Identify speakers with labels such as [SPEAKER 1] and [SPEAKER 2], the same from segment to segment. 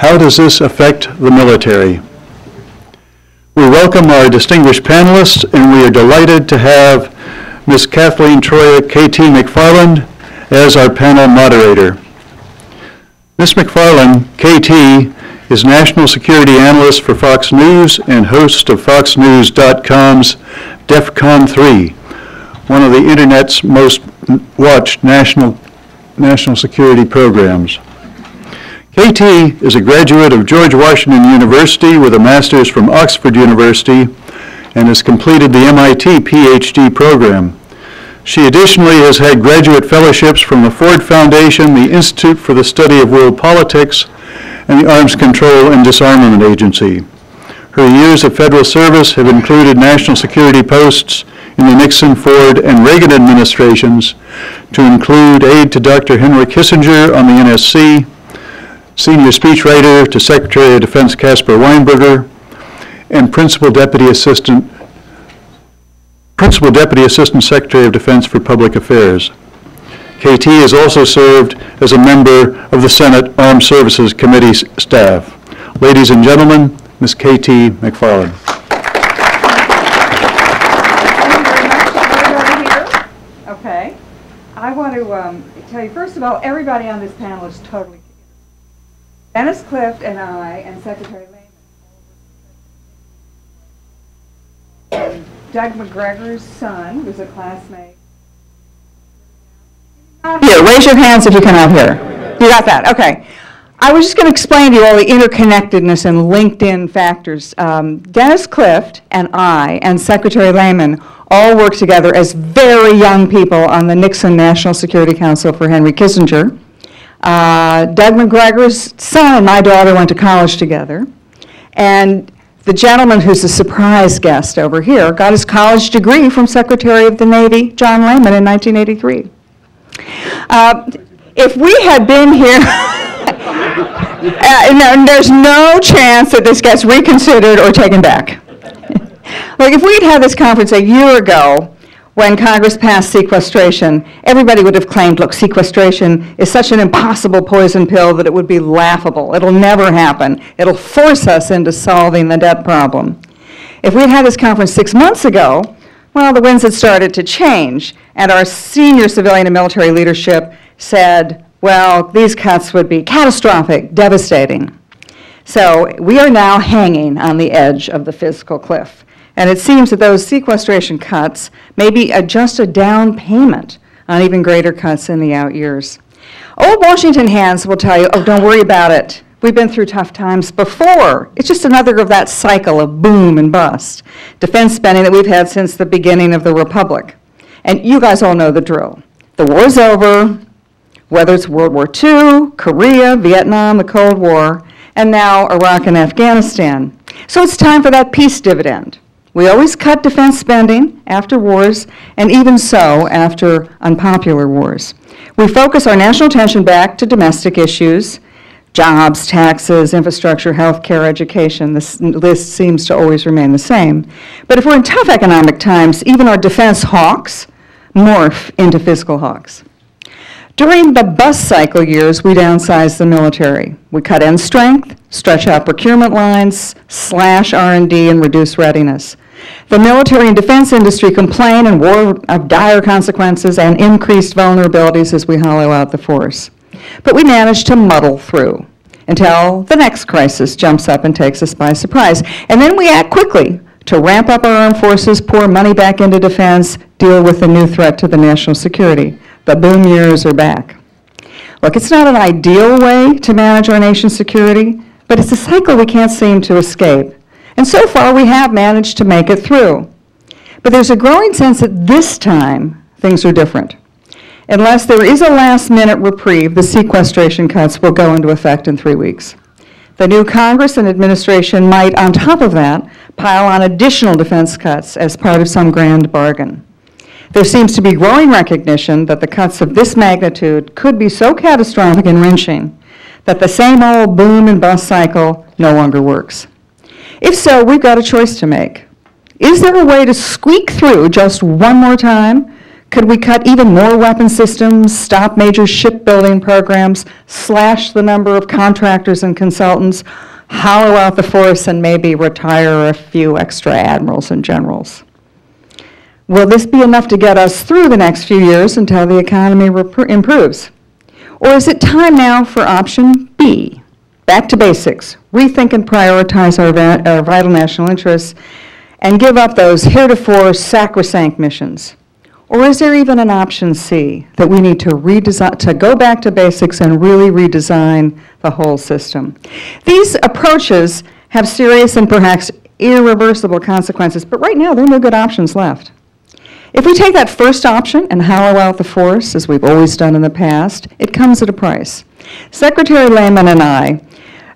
[SPEAKER 1] How does this affect the military? We welcome our distinguished panelists, and we are delighted to have Ms. Kathleen Troia K.T. McFarland as our panel moderator. Ms. McFarland, KT, is National Security Analyst for Fox News and host of FoxNews.com's DEFCON 3, one of the Internet's most watched national, national security programs. KT is a graduate of George Washington University with a master's from Oxford University and has completed the MIT PhD program. She additionally has had graduate fellowships from the Ford Foundation, the Institute for the Study of World Politics, and the Arms Control and Disarmament Agency. Her years of federal service have included national security posts in the Nixon, Ford, and Reagan administrations, to include aide to Dr. Henry Kissinger on the NSC, senior speechwriter to Secretary of Defense Caspar Weinberger, and principal deputy assistant Principal Deputy Assistant Secretary of Defense for Public Affairs. KT has also served as a member of the Senate Armed Services Committee staff. Ladies and gentlemen, Ms. KT McFarland.
[SPEAKER 2] Okay. I want to um, tell you, first of all, everybody on this panel is totally Dennis Clift and I and Secretary Lehman. Doug Macgregor's son was a classmate. Here, raise your hands if you come out here. You got that? Okay. I was just going to explain to you all the interconnectedness and LinkedIn factors. Um, Dennis Clift and I and Secretary Lehman all worked together as very young people on the Nixon National Security Council for Henry Kissinger. Uh, Doug Macgregor's son and my daughter went to college together. And the gentleman who's a surprise guest over here got his college degree from Secretary of the Navy John Lehman in 1983. Uh, if we had been here, uh, no, there's no chance that this gets reconsidered or taken back. like if we'd had this conference a year ago, when Congress passed sequestration, everybody would have claimed, look, sequestration is such an impossible poison pill that it would be laughable. It'll never happen. It'll force us into solving the debt problem. If we'd had this conference six months ago, well, the winds had started to change, and our senior civilian and military leadership said, well, these cuts would be catastrophic, devastating. So we are now hanging on the edge of the fiscal cliff. And it seems that those sequestration cuts may be just a down payment on even greater cuts in the out years. Old Washington hands will tell you, oh, don't worry about it. We've been through tough times before. It's just another of that cycle of boom and bust. Defense spending that we've had since the beginning of the Republic. And you guys all know the drill. The war's over, whether it's World War II, Korea, Vietnam, the Cold War, and now Iraq and Afghanistan. So it's time for that peace dividend. We always cut defense spending after wars, and even so after unpopular wars. We focus our national attention back to domestic issues, jobs, taxes, infrastructure, healthcare, education. This list seems to always remain the same. But if we're in tough economic times, even our defense hawks morph into fiscal hawks. During the bust cycle years, we downsized the military. We cut end strength, stretch out procurement lines, slash R&D, and reduce readiness. The military and defense industry complain and warn of dire consequences and increased vulnerabilities as we hollow out the force. But we manage to muddle through until the next crisis jumps up and takes us by surprise. And then we act quickly to ramp up our armed forces, pour money back into defense, deal with the new threat to the national security. The boom years are back. Look, it's not an ideal way to manage our nation's security, but it's a cycle we can't seem to escape. And so far, we have managed to make it through. But there's a growing sense that this time, things are different. Unless there is a last minute reprieve, the sequestration cuts will go into effect in three weeks. The new Congress and administration might, on top of that, pile on additional defense cuts as part of some grand bargain. There seems to be growing recognition that the cuts of this magnitude could be so catastrophic and wrenching that the same old boom and bust cycle no longer works. If so, we've got a choice to make. Is there a way to squeak through just one more time, Could we cut even more weapon systems, stop major shipbuilding programs, slash the number of contractors and consultants, hollow out the force, and maybe retire a few extra admirals and generals? Will this be enough to get us through the next few years until the economy improves? Or is it time now for option B? Back to basics, rethink and prioritize our, our vital national interests, and give up those heretofore sacrosanct missions? Or is there even an option C that we need to redesign, to go back to basics and really redesign the whole system? These approaches have serious and perhaps irreversible consequences, but right now there are no good options left. If we take that first option and hollow out the force, as we've always done in the past, it comes at a price. Secretary Lehman and I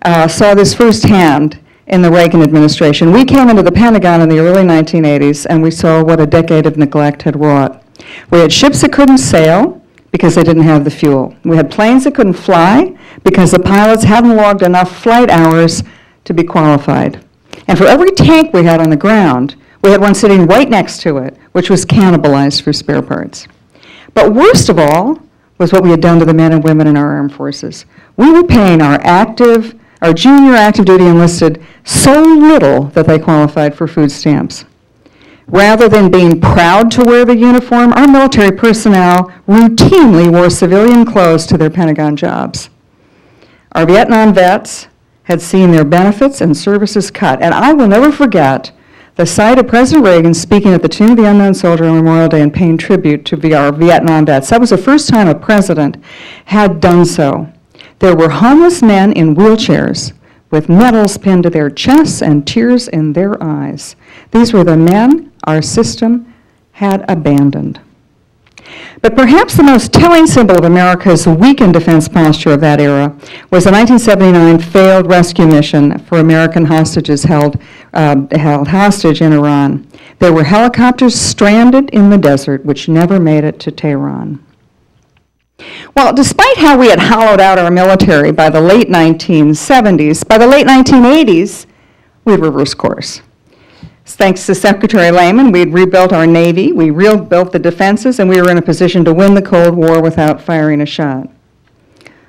[SPEAKER 2] uh, saw this firsthand in the Reagan administration. We came into the Pentagon in the early 1980s and we saw what a decade of neglect had wrought. We had ships that couldn't sail because they didn't have the fuel. We had planes that couldn't fly because the pilots hadn't logged enough flight hours to be qualified. And for every tank we had on the ground, we had one sitting right next to it, which was cannibalized for spare parts. But worst of all was what we had done to the men and women in our armed forces. We were paying our active, our junior active duty enlisted so little that they qualified for food stamps. Rather than being proud to wear the uniform, our military personnel routinely wore civilian clothes to their Pentagon jobs. Our Vietnam vets had seen their benefits and services cut, and I will never forget the sight of President Reagan speaking at the Tomb of the Unknown Soldier on Memorial Day and paying tribute to our Vietnam vets. That was the first time a president had done so. There were homeless men in wheelchairs with medals pinned to their chests and tears in their eyes. These were the men our system had abandoned. But perhaps the most telling symbol of America's weakened defense posture of that era was the 1979 failed rescue mission for American hostages held, uh, held hostage in Iran. There were helicopters stranded in the desert which never made it to Tehran. Well, despite how we had hollowed out our military by the late 1970s, by the late 1980s, we had reversed course. Thanks to Secretary Lehman, we'd rebuilt our Navy, we rebuilt the defenses, and we were in a position to win the Cold War without firing a shot.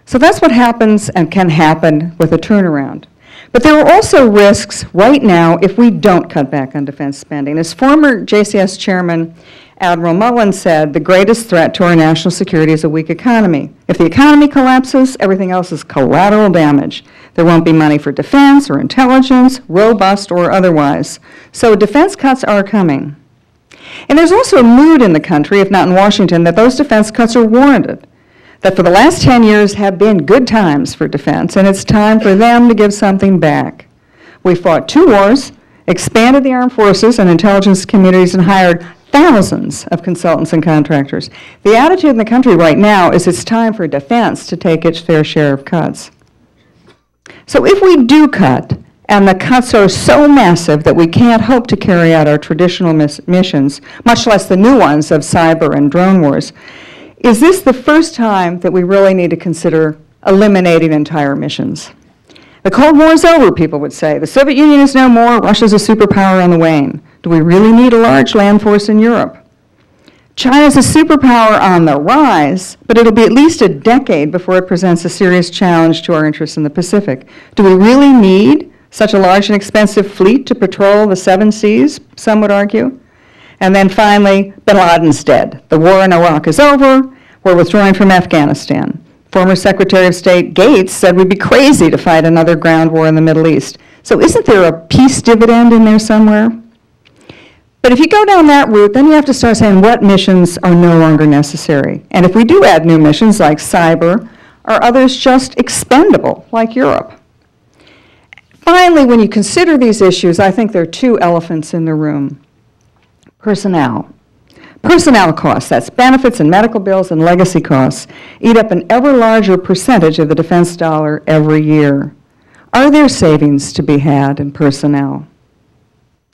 [SPEAKER 2] So that's what happens and can happen with a turnaround. But there are also risks right now if we don't cut back on defense spending. As former JCS chairman Admiral Mullen said, the greatest threat to our national security is a weak economy. If the economy collapses, everything else is collateral damage. There won't be money for defense or intelligence, robust or otherwise. So defense cuts are coming. And there's also a mood in the country, if not in Washington, that those defense cuts are warranted. That for the last 10 years have been good times for defense, and it's time for them to give something back. We fought two wars, expanded the armed forces and intelligence communities, and hired thousands of consultants and contractors. The attitude in the country right now is it's time for defense to take its fair share of cuts. So if we do cut, and the cuts are so massive that we can't hope to carry out our traditional missions, much less the new ones of cyber and drone wars, is this the first time that we really need to consider eliminating entire missions? The Cold War is over, people would say. The Soviet Union is no more. Russia's a superpower on the wane. Do we really need a large land force in Europe? China's a superpower on the rise, but it'll be at least a decade before it presents a serious challenge to our interests in the Pacific. Do we really need such a large and expensive fleet to patrol the seven seas, some would argue? And then finally, bin Laden's dead. The war in Iraq is over. We're withdrawing from Afghanistan. Former Secretary of State Gates said we'd be crazy to fight another ground war in the Middle East. So isn't there a peace dividend in there somewhere? But if you go down that route, then you have to start saying what missions are no longer necessary. And if we do add new missions like cyber, are others just expendable, like Europe? Finally, when you consider these issues, I think there are two elephants in the room. Personnel. Personnel costs, that's benefits and medical bills and legacy costs, eat up an ever larger percentage of the defense dollar every year. Are there savings to be had in personnel?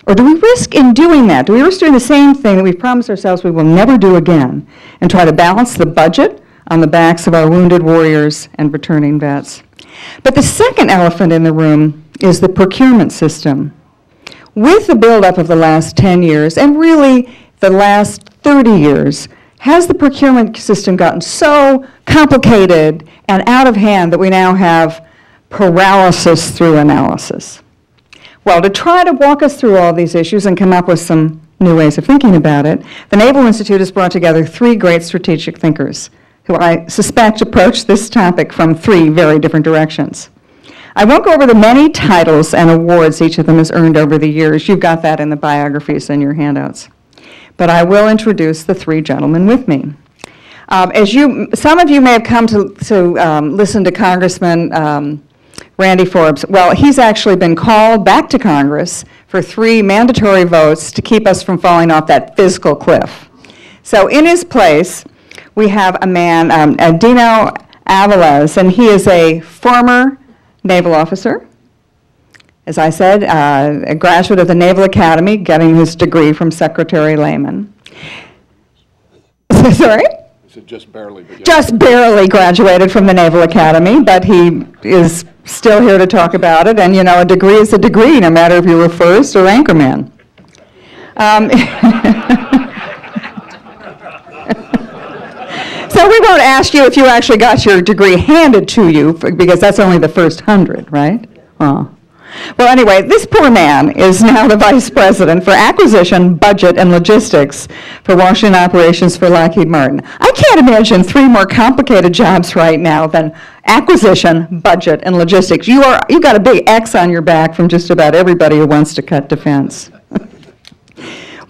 [SPEAKER 2] Or do we risk in doing that? Do we risk doing the same thing that we've promised ourselves we will never do again and try to balance the budget on the backs of our wounded warriors and returning vets? But the second elephant in the room is the procurement system. With the buildup of the last 10 years, and really the last 30 years, has the procurement system gotten so complicated and out of hand that we now have paralysis through analysis? Well, to try to walk us through all these issues and come up with some new ways of thinking about it, the Naval Institute has brought together three great strategic thinkers who I suspect approach this topic from three very different directions. I won't go over the many titles and awards each of them has earned over the years. You've got that in the biographies and your handouts. But I will introduce the three gentlemen with me. Um, as you, some of you may have come to, to um, listen to Congressman um, Randy Forbes. Well, he's actually been called back to Congress for three mandatory votes to keep us from falling off that fiscal cliff. So in his place, we have a man, um, uh, Dino Aviles, and he is a former naval officer. As I said, uh, a graduate of the Naval Academy, getting his degree from Secretary Lehman. Sorry?
[SPEAKER 3] Just barely, yeah.
[SPEAKER 2] just barely graduated from the Naval Academy, but he is still here to talk about it. And, you know, a degree is a degree, no matter if you were first or anchorman. Um, so we won't ask you if you actually got your degree handed to you, because that's only the first hundred, right? Oh. Well, anyway, this poor man is now the vice president for acquisition, budget, and logistics for Washington operations for Lockheed Martin. I can't imagine three more complicated jobs right now than acquisition, budget, and logistics. You are, you got a big X on your back from just about everybody who wants to cut defense.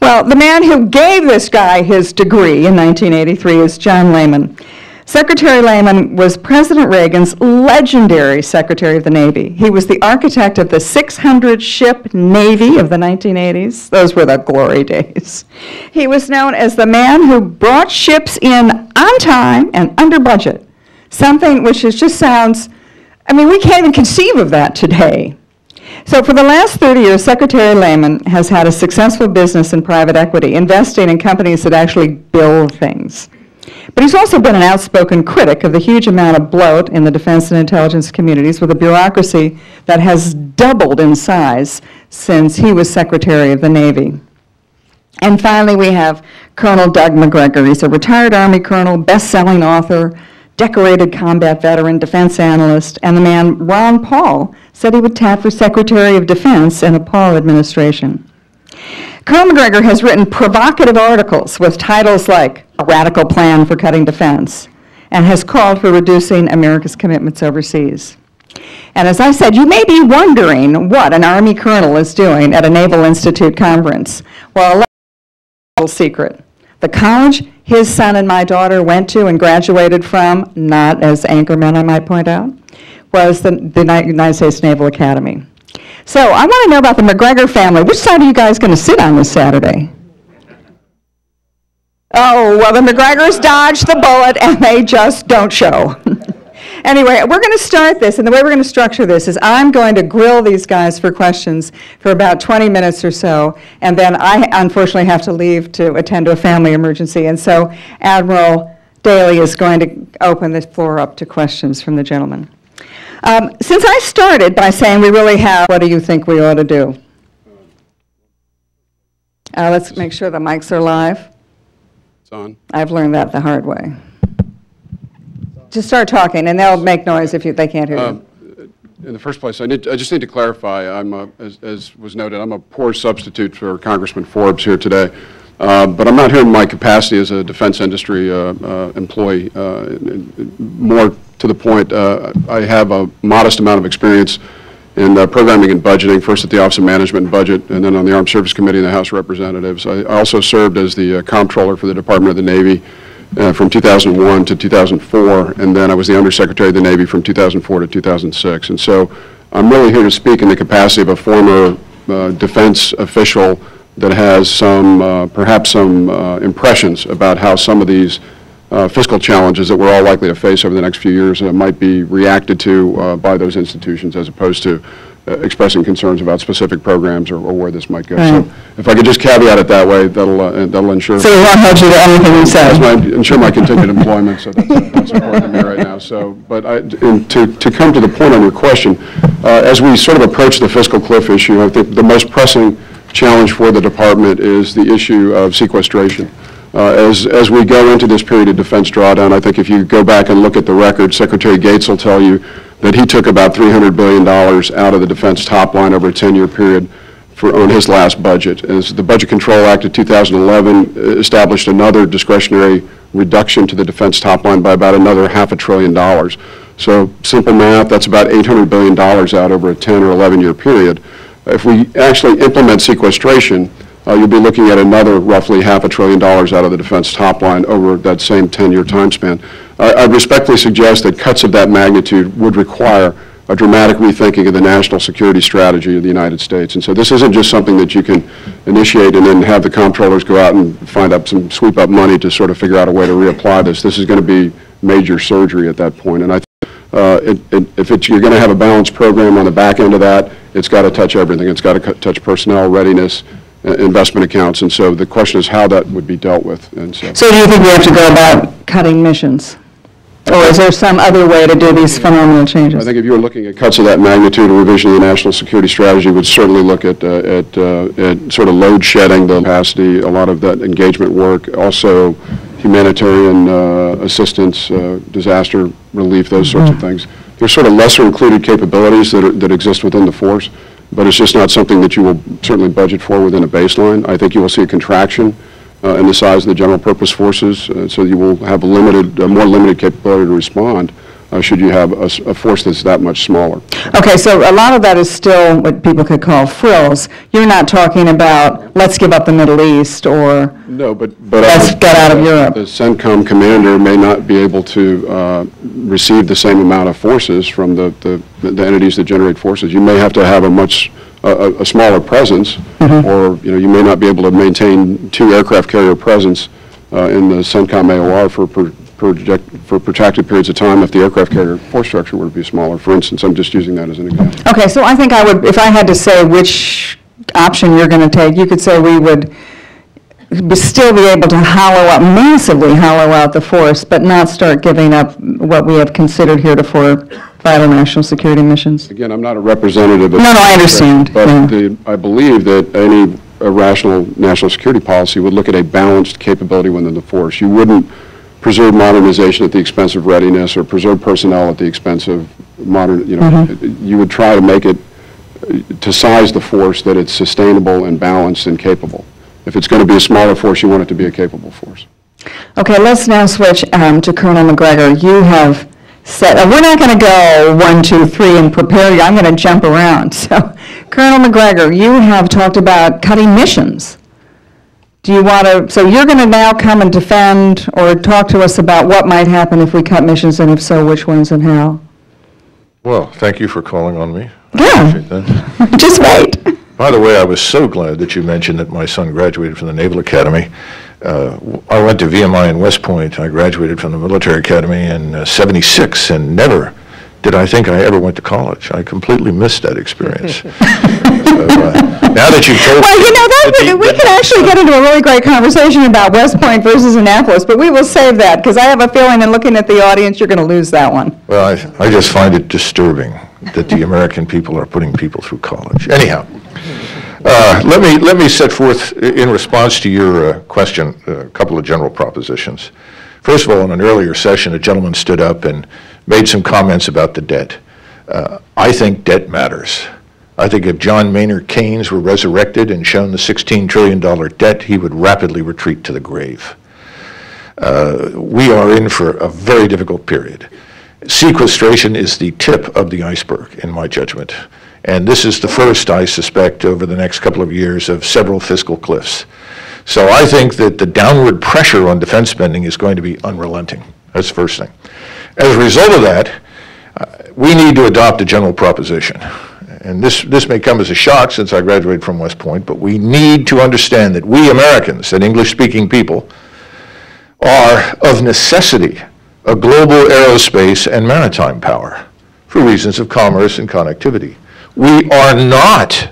[SPEAKER 2] Well, the man who gave this guy his degree in 1983 is John Lehman. Secretary Lehman was President Reagan's legendary Secretary of the Navy. He was the architect of the 600 ship Navy of the 1980s. Those were the glory days. He was known as the man who brought ships in on time and under budget, something which is, just sounds, I mean, we can't even conceive of that today. So for the last 30 years, Secretary Lehman has had a successful business in private equity, investing in companies that actually build things. But he's also been an outspoken critic of the huge amount of bloat in the defense and intelligence communities with a bureaucracy that has doubled in size since he was Secretary of the Navy. And finally, we have Colonel Doug Macgregor. He's a retired Army colonel, best-selling author, decorated combat veteran, defense analyst, and the man Ron Paul said he would tap for Secretary of Defense in a Paul administration. Colonel Macgregor has written provocative articles with titles like A Radical Plan for Cutting Defense and has called for reducing America's commitments overseas. And as I said, you may be wondering what an Army colonel is doing at a Naval Institute conference. Well, a little secret. The college his son and my daughter went to and graduated from, not as anchormen, I might point out, was the, the United States Naval Academy. So I want to know about the Macgregor family. Which side are you guys going to sit on this Saturday? Oh, well, the Macgregors dodged the bullet and they just don't show. anyway, we're going to start this, and the way we're going to structure this is I'm going to grill these guys for questions for about 20 minutes or so, and then I unfortunately have to leave to attend to a family emergency. And so Admiral Daly is going to open the floor up to questions from the gentlemen. Um, since I started by saying we really have, what do you think we ought to do? Uh, let's make sure the mics are live.
[SPEAKER 3] It's on.
[SPEAKER 2] I've learned that the hard way. Just start talking, and they'll make noise if you, they can't hear you.
[SPEAKER 3] Um, In the first place, I need, I just need to clarify, I'm, a- as, as was noted, I'm a poor substitute for Congressman Forbes here today. Uh, But I'm not here in my capacity as a defense industry uh, uh, employee. Uh, More to the point, uh, I have a modest amount of experience in uh, programming and budgeting, first at the Office of Management and Budget, and then on the Armed Service Committee in the House of Representatives. I I also served as the comptroller for the Department of the Navy uh, from 2001 to 2004, and then I was the Undersecretary of the Navy from 2004 to 2006. And so I'm really here to speak in the capacity of a former uh, defense official that has some, uh, perhaps some uh, impressions about how some of these uh, fiscal challenges that we're all likely to face over the next few years uh, might be reacted to by those institutions as opposed to expressing concerns about specific programs or or where this might go.
[SPEAKER 2] Right.
[SPEAKER 3] So if I could just caveat it that way, that'll, uh, that'll ensure.
[SPEAKER 2] So we won't hold you to anything you say.
[SPEAKER 3] my, ensure my continued employment, so that's, that's important to me right now. So, but I, and to, to come to the point on your question, uh, as we sort of approach the fiscal cliff issue, I think the most pressing challenge for the department is the issue of sequestration. uh, as, as we go into this period of defense drawdown, I think if you go back and look at the record, Secretary Gates will tell you that he took about $300 billion out of the defense top line over a 10-year period for, on his last budget. As the Budget Control Act of 2011 uh, established another discretionary reduction to the defense top line by about another half a trillion dollars. So simple math, that's about $800 billion out over a 10 or 11-year period. If we actually implement sequestration, uh, you'll be looking at another roughly half a trillion dollars out of the defense top line over that same 10-year time span. I I respectfully suggest that cuts of that magnitude would require a dramatic rethinking of the national security strategy of the United States. And so this isn't just something that you can initiate and then have the comptrollers go out and find up some, sweep up money to sort of figure out a way to reapply this. This is going to be major surgery at that point. And I uh, it- it- if you're going to have a balanced program on the back end of that, it's got to touch everything. It's got to touch personnel, readiness, uh, investment accounts. And so the question is how that would be dealt with. And so,
[SPEAKER 2] So do you think we have to go about cutting missions? Or is there some other way to do these phenomenal changes?
[SPEAKER 3] I think if you were looking at cuts of that magnitude, a revision of the national security strategy would certainly look at, uh, at, uh, at sort of load shedding the capacity, a lot of that engagement work, also humanitarian uh, assistance, uh, disaster relief, those sorts of things. There's sort of lesser included capabilities that, are- that exist within the force, but it's just not something that you will certainly budget for within a baseline. I think you will see a contraction uh, in the size of the general purpose forces, uh, so you will have a limited, a more limited capability to respond uh, should you have a force that's that much smaller.
[SPEAKER 2] Okay, so a lot of that is still what people could call frills. You're not talking about, let's give up the Middle East, or,
[SPEAKER 3] No, but, but.
[SPEAKER 2] Let's get out of Europe.
[SPEAKER 3] The CENTCOM commander may not be able to uh, receive the same amount of forces from the, the the entities that generate forces. You may have to have a much, a, a- smaller presence,
[SPEAKER 2] Mm-hmm.
[SPEAKER 3] or, you know, you may not be able to maintain two aircraft carrier presence uh, in the CENTCOM AOR for, per- project, for protracted periods of time if the aircraft carrier force structure were to be smaller. For instance, I'm just using that as an example.
[SPEAKER 2] okay, so I think I would, if I had to say which option you're going to take, you could say we would be- still be able to hollow out, massively hollow out the force, but not start giving up what we have considered heretofore vital national security missions.
[SPEAKER 3] Again, I'm not a representative of...
[SPEAKER 2] No, no, I understand, yeah.
[SPEAKER 3] But the, I believe that any rational national security policy would look at a balanced capability within the force. You wouldn't preserve modernization at the expense of readiness, or preserve personnel at the expense of modern, you know,
[SPEAKER 2] Mm-hmm.
[SPEAKER 3] you would try to make it, to size the force that it's sustainable and balanced and capable. If it's going to be a smaller force, you want it to be a capable force.
[SPEAKER 2] Okay, let's now switch um, to Colonel Macgregor. You have said, uh, we're not going to go one, two, three and prepare you, I'm going to jump around. So, Colonel Macgregor, you have talked about cutting missions. Do you want to, so you're going to now come and defend or talk to us about what might happen if we cut missions, and if so, which ones and how?
[SPEAKER 4] Well, thank you for calling on me. I
[SPEAKER 2] Yeah.
[SPEAKER 4] appreciate that.
[SPEAKER 2] Just wait.
[SPEAKER 4] By the way, I was so glad that you mentioned that my son graduated from the Naval Academy. Uh, I went to VMI in West Point. I graduated from the Military Academy in uh, 76, and never did I think I ever went to college. I completely missed that experience. So, uh, Now that you've told...
[SPEAKER 2] Well, you know, that,
[SPEAKER 4] the-
[SPEAKER 2] we could actually get into a really great conversation about West Point versus Annapolis, but we will save that, because I have a feeling in looking at the audience, you're going to lose that one.
[SPEAKER 4] Well, I, I just find it disturbing that the American people are putting people through college. Anyhow, uh, let me, let me set forth, in response to your uh, question, a couple of general propositions. First of all, in an earlier session, a gentleman stood up and made some comments about the debt. Uh, I think debt matters. I think if John Maynard Keynes were resurrected and shown the $16 trillion debt, he would rapidly retreat to the grave we are in for a very difficult period. Sequestration is the tip of the iceberg, in my judgment. And this is the first, I suspect, over the next couple of years of several fiscal cliffs. So I think that the downward pressure on defense spending is going to be unrelenting. That's the first thing. As a result of that, uh, we need to adopt a general proposition. And this, this may come as a shock since I graduated from West Point, but we need to understand that we Americans, and English-speaking people, are of necessity a global aerospace and maritime power for reasons of commerce and connectivity. We are not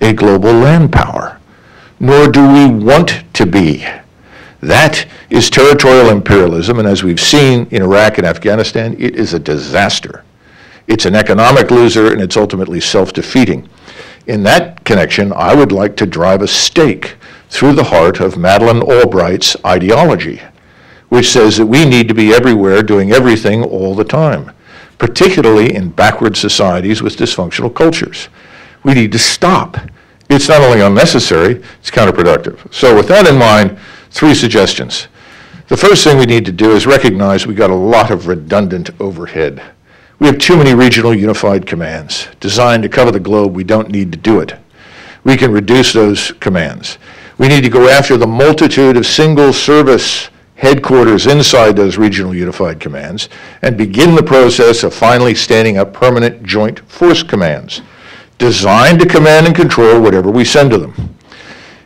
[SPEAKER 4] a global land power, nor do we want to be. That is territorial imperialism, and as we've seen in Iraq and Afghanistan, it is a disaster. It's an economic loser, and it's ultimately self-defeating. In that connection, I would like to drive a stake through the heart of Madeleine Albright's ideology, which says that we need to be everywhere doing everything all the time, particularly in backward societies with dysfunctional cultures. We need to stop. It's not only unnecessary, it's counterproductive. So with that in mind, three suggestions. The first thing we need to do is recognize we've got a lot of redundant overhead. We have too many regional unified commands designed to cover the globe. We don't need to do it. We can reduce those commands. We need to go after the multitude of single service headquarters inside those regional unified commands and begin the process of finally standing up permanent joint force commands designed to command and control whatever we send to them.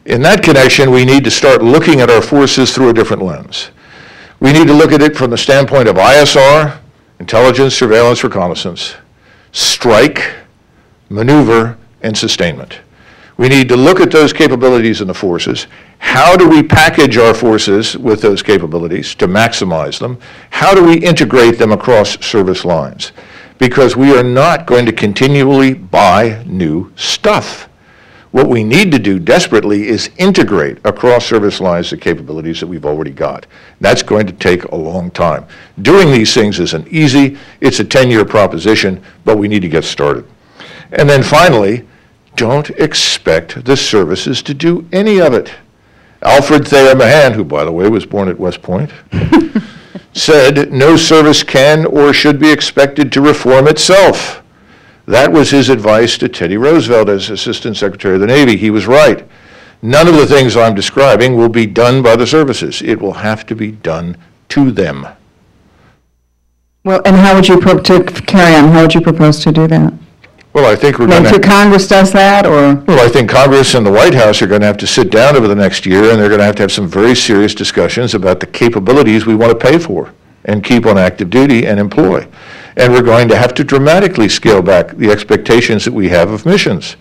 [SPEAKER 4] In that connection, we need to start looking at our forces through a different lens. We need to look at it from the standpoint of ISR, intelligence, surveillance, reconnaissance, strike, maneuver, and sustainment. We need to look at those capabilities in the forces. How do we package our forces with those capabilities to maximize them? How do we integrate them across service lines? Because we are not going to continually buy new stuff. What we need to do desperately is integrate across service lines the capabilities that we've already got. That's going to take a long time. Doing these things isn't easy. It's a 10-year proposition, but we need to get started. And then finally, don't expect the services to do any of it. Alfred Thayer Mahan, who, by the way, was born at West Point, said, "No service can or should be expected to reform itself." That was his advice to Teddy Roosevelt as Assistant Secretary of the Navy. He was right. None of the things I'm describing will be done by the services. It will have to be done to them.
[SPEAKER 2] Well, and how would you, pro- to carry on, how would you propose to do that?
[SPEAKER 4] Well, I think we're going to,
[SPEAKER 2] Congress does that, or?
[SPEAKER 4] well, I think Congress and the White House are going to have to sit down over the next year, and they're going to have to have some very serious discussions about the capabilities we want to pay for and keep on active duty and employ. And we're going to have to dramatically scale back the expectations that we have of missions.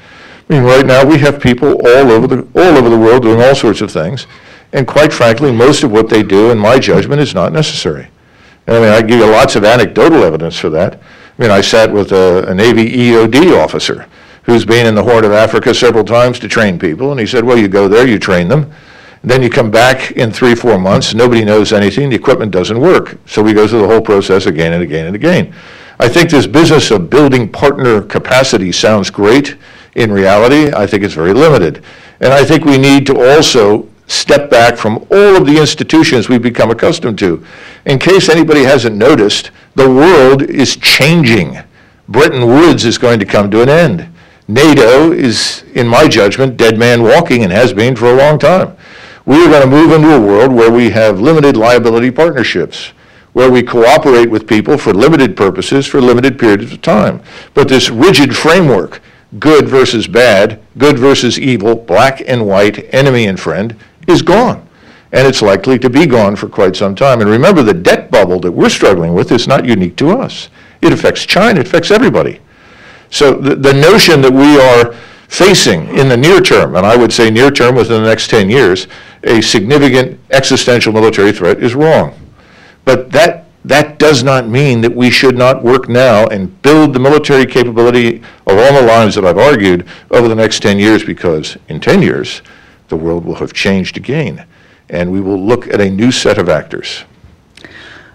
[SPEAKER 4] I mean, right now, we have people all over the, all over the world doing all sorts of things, and quite frankly, most of what they do, in my judgment, is not necessary. And I mean, I give you lots of anecdotal evidence for that. I mean, I sat with a, a Navy EOD officer who's been in the Horn of Africa several times to train people, and he said, well, you go there, you train them, then you come back in three, four months, nobody knows anything, the equipment doesn't work. So we go through the whole process again and again and again. I think this business of building partner capacity sounds great. In reality, I think it's very limited. And I think we need to also step back from all of the institutions we've become accustomed to. In case anybody hasn't noticed, the world is changing. Bretton Woods is going to come to an end. NATO is, in my judgment, dead man walking and has been for a long time. We are going to move into a world where we have limited liability partnerships, where we cooperate with people for limited purposes for limited periods of time. But this rigid framework, good versus bad, good versus evil, black and white, enemy and friend, is gone. And it's likely to be gone for quite some time. And remember, the debt bubble that we're struggling with is not unique to us. It affects China, it affects everybody. So the, the notion that we are facing in the near term, and I would say near term within the next 10 years, a significant existential military threat is wrong. But that, that does not mean that we should not work now and build the military capability along the lines that I've argued over the next 10 years, because in 10 years, the world will have changed again, and we will look at a new set of actors.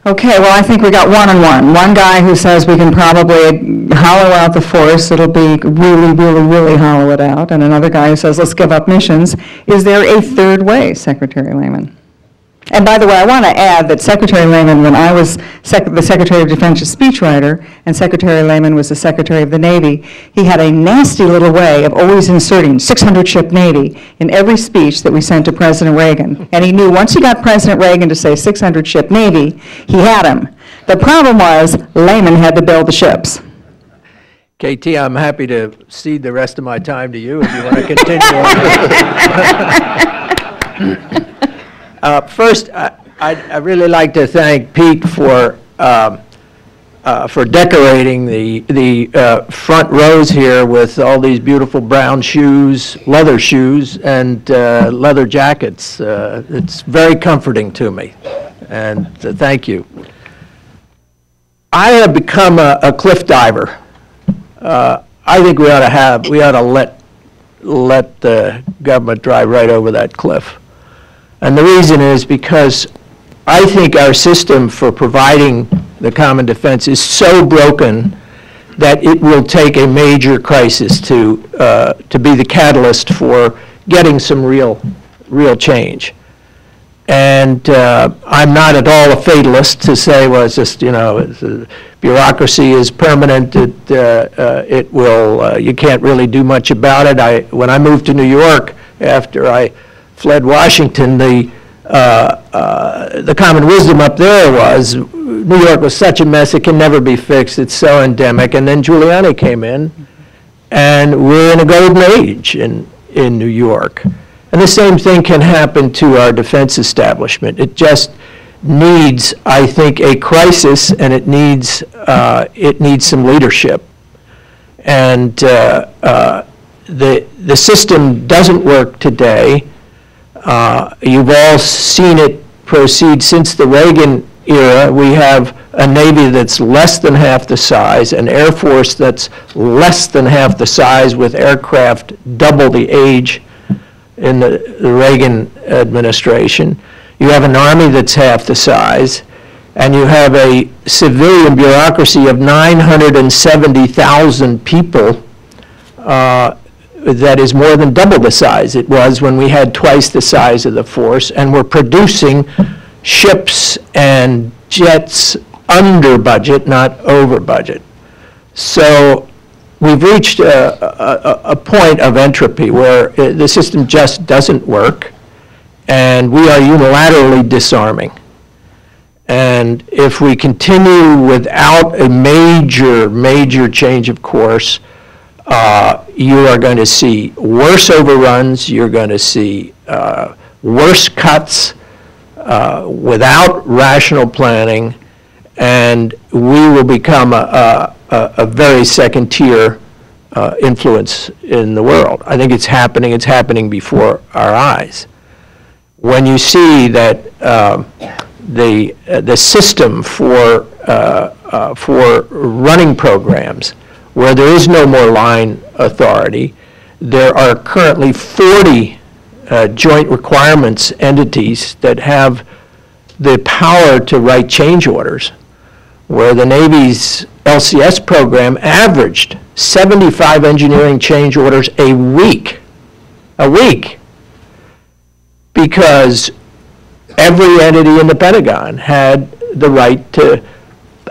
[SPEAKER 2] Okay, well, I think we got one on one. One guy who says we can probably hollow out the force, it'll be really, really, really hollow it out, and another guy who says, let's give up missions. Is there a third way, Secretary Lehman? And by the way, I want to add that Secretary Lehman, when I was sec- the Secretary of Defense's speechwriter, and Secretary Lehman was the Secretary of the Navy, he had a nasty little way of always inserting 600-ship Navy in every speech that we sent to President Reagan. And he knew once he got President Reagan to say 600-ship Navy, he had him. The problem was Lehman had to build the ships.
[SPEAKER 5] KT, I'm happy to cede the rest of my time to you if you want to continue on. Uh, First, I- I'd I'd really like to thank Pete for, um, uh, for decorating the, the uh, front rows here with all these beautiful brown shoes, leather shoes, and uh, leather jackets. Uh, It's very comforting to me, and uh, thank you. I have become a a cliff diver. Uh, I think we ought to have, we ought to let let the government drive right over that cliff. And the reason is because I think our system for providing the common defense is so broken that it will take a major crisis to, uh, to be the catalyst for getting some real, real change. And uh, I'm not at all a fatalist to say, well, it's just, you know, uh, bureaucracy is permanent, it, uh, uh, it will, uh, you can't really do much about it. I, when I moved to New York, after I fled Washington, the, uh, uh, the common wisdom up there was, New York was such a mess, it can never be fixed, it's so endemic. And then Giuliani came in, and we're in a golden age in, in New York. And the same thing can happen to our defense establishment. It just needs, I think, a crisis, and it needs, uh, it needs some leadership. And uh, uh, the, the system doesn't work today. Uh, You've all seen it proceed since the Reagan era. We have a Navy that's less than half the size, an Air Force that's less than half the size with aircraft double the age in the the Reagan administration. You have an army that's half the size, and you have a civilian bureaucracy of 970,000 people uh, that is more than double the size it was when we had twice the size of the force, and we're producing ships and jets under budget, not over budget. So we've reached a, a, a point of entropy where uh, the system just doesn't work, and we are unilaterally disarming. And if we continue without a major, major change of course, uh, you are going to see worse overruns, you're going to see uh, worse cuts uh, without rational planning, and we will become a, a, a very second-tier uh, influence in the world. I think it's happening, it's happening before our eyes. When you see that um, the, uh, the system for, uh, for running programs, where there is no more line authority, there are currently 40 uh, joint requirements entities that have the power to write change orders, where the Navy's LCS program averaged 75 engineering change orders a week, a week, because every entity in the Pentagon had the right to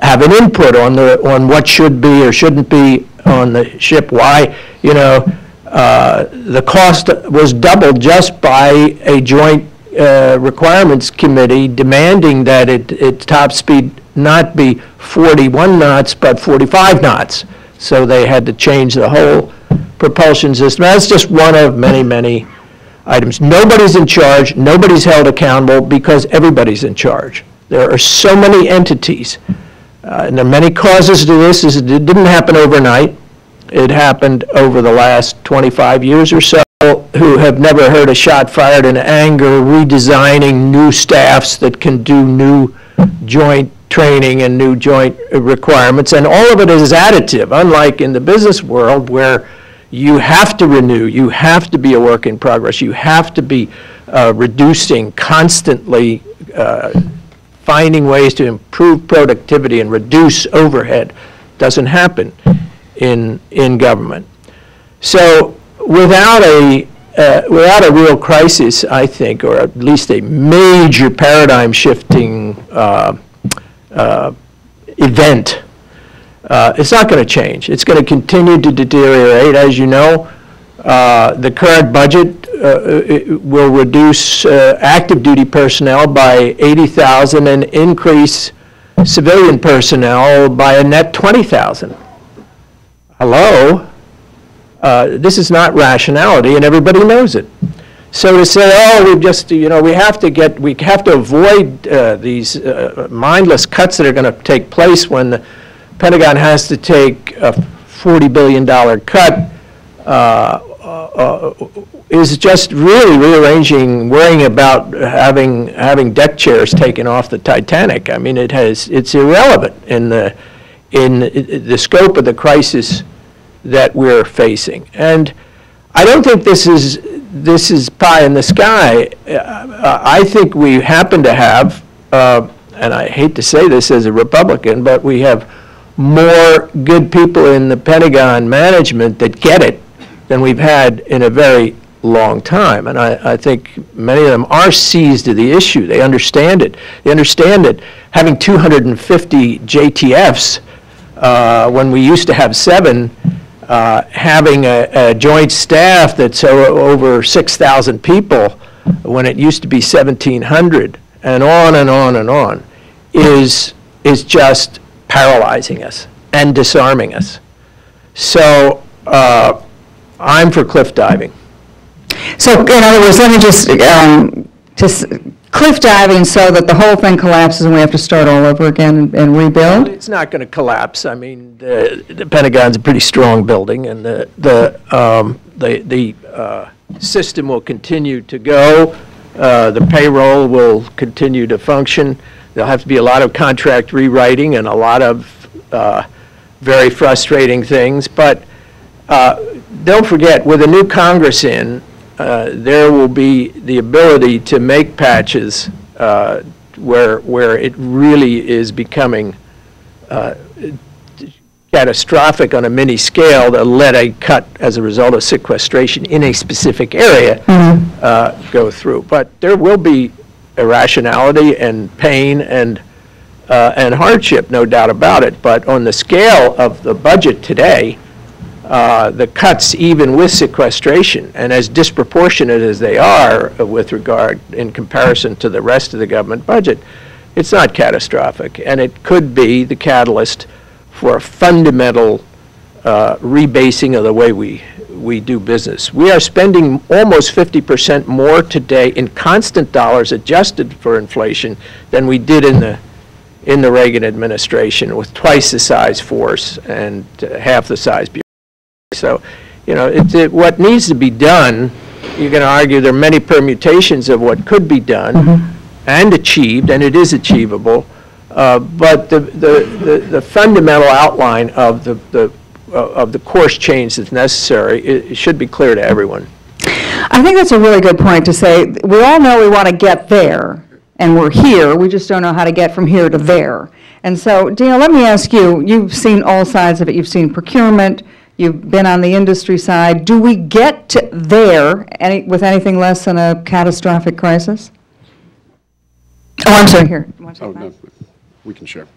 [SPEAKER 5] have an input on the, on what should be or shouldn't be on the ship, why, you know, uh, the cost was doubled just by a joint uh, requirements committee demanding that it, its top speed not be 41 knots, but 45 knots. So they had to change the whole propulsion system. That's just one of many, many items. Nobody's in charge, nobody's held accountable because everybody's in charge. There are so many entities, uh, and there are many causes to this. It didn't happen overnight. It happened over the last 25 years or so, who have never heard a shot fired in anger, redesigning new staffs that can do new joint training and new joint requirements, and all of it is additive, unlike in the business world where you have to renew, you have to be a work in progress, you have to be uh, reducing constantly, uh, finding ways to improve productivity and reduce overhead. Doesn't happen in, in government. So without a, uh, without a real crisis, I think, or at least a major paradigm shifting uh, uh, event, uh, it's not going to change. It's going to continue to deteriorate. As you know, uh, the current budget will reduce uh, active duty personnel by 80,000 and increase civilian personnel by a net 20,000. Hello? Uh, This is not rationality, and everybody knows it. So to say, oh, we just, you know, we have to get, we have to avoid uh, these uh, mindless cuts that are going to take place when the Pentagon has to take a $40 billion cut, uh, uh, is just really rearranging, worrying about having, having deck chairs taken off the Titanic. I mean, it has, it's irrelevant in the, in the scope of the crisis that we're facing. And I don't think this is, this is pie in the sky. I think we happen to have, uh, and I hate to say this as a Republican, but we have more good people in the Pentagon management that get it than we've had in a very long time. And I, I think many of them are seized to the issue. They understand it. They understand that having 250 JTFs, uh, when we used to have seven, uh, having a, a joint staff that's over 6,000 people, when it used to be 1,700, and on and on and on, is, is just paralyzing us and disarming us. So uh, I'm for cliff diving.
[SPEAKER 2] So in other words, let me just, um, just cliff diving so that the whole thing collapses and we have to start all over again and- and rebuild?
[SPEAKER 5] It's not going to collapse. I mean, the the Pentagon's a pretty strong building, and the, the, um, the, the uh, system will continue to go. Uh, The payroll will continue to function. There'll have to be a lot of contract rewriting and a lot of uh, very frustrating things, but uh, don't forget, with a new Congress in, uh, there will be the ability to make patches uh, where, where it really is becoming uh, catastrophic on a mini scale to let a cut as a result of sequestration in a specific area uh, go through. But there will be irrationality and pain and, uh, and hardship, no doubt about it. But on the scale of the budget today, uh, the cuts even with sequestration, and as disproportionate as they are with regard, in comparison to the rest of the government budget, it's not catastrophic, and it could be the catalyst for a fundamental uh, rebasing of the way we, we do business. We are spending almost 50% more today in constant dollars adjusted for inflation than we did in the, in the Reagan administration with twice the size force and uh, half the size. So, you know, it, it, what needs to be done, you can argue there are many permutations of what could be done and achieved, and it is achievable, uh, but the, the, the- the fundamental outline of the, the, of the course change that's necessary, it, it should be clear to everyone.
[SPEAKER 2] I think that's a really good point to say, we all know we want to get there, and we're here, we just don't know how to get from here to there. And so, Dino, let me ask you, you've seen all sides of it, you've seen procurement, you've been on the industry side. Do we get to there any, with anything less than a catastrophic crisis? Oh, I'm sorry, here. You wanna take
[SPEAKER 3] Oh, no, we can share.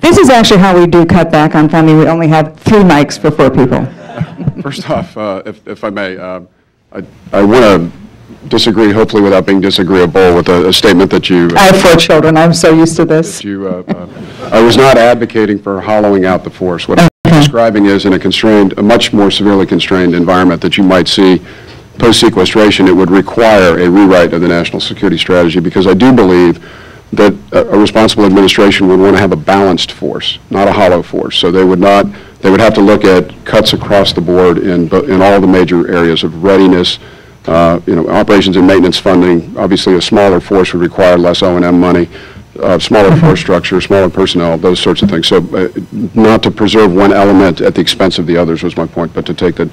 [SPEAKER 2] This is actually how we do cut back on funding, we only have three mics for four people.
[SPEAKER 3] First off, uh, if if I may, um, I I want to disagree, hopefully without being disagreeable, with a a statement that you
[SPEAKER 2] I have four children, I'm so used to this.
[SPEAKER 3] you, uh, uh, I was not advocating for hollowing out the force. What I'm describing is in a constrained, a much more severely constrained environment that you might see post-sequestration, it would require a rewrite of the national security strategy, because I do believe that a a responsible administration would want to have a balanced force, not a hollow force. So they would not, they would have to look at cuts across the board in, in all the major areas of readiness, uh, you know, operations and maintenance funding. Obviously, a smaller force would require less O and M money, uh, smaller force structure, smaller personnel, those sorts of things. So uh, not to preserve one element at the expense of the others was my point, but to take that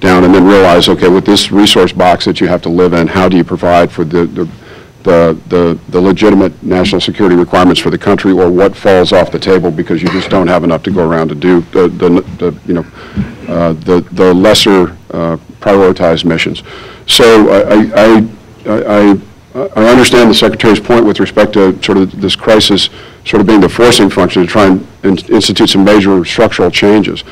[SPEAKER 3] down and then realize, okay, with this resource box that you have to live in, how do you provide for the, the the, the the legitimate national security requirements for the country, or what falls off the table because you just don't have enough to go around to do the, the, the, you know, uh, the, the lesser uh, prioritized missions. So I, I, I, I I understand the Secretary's point with respect to sort of this crisis sort of being the forcing function to try and in- institute some major structural changes.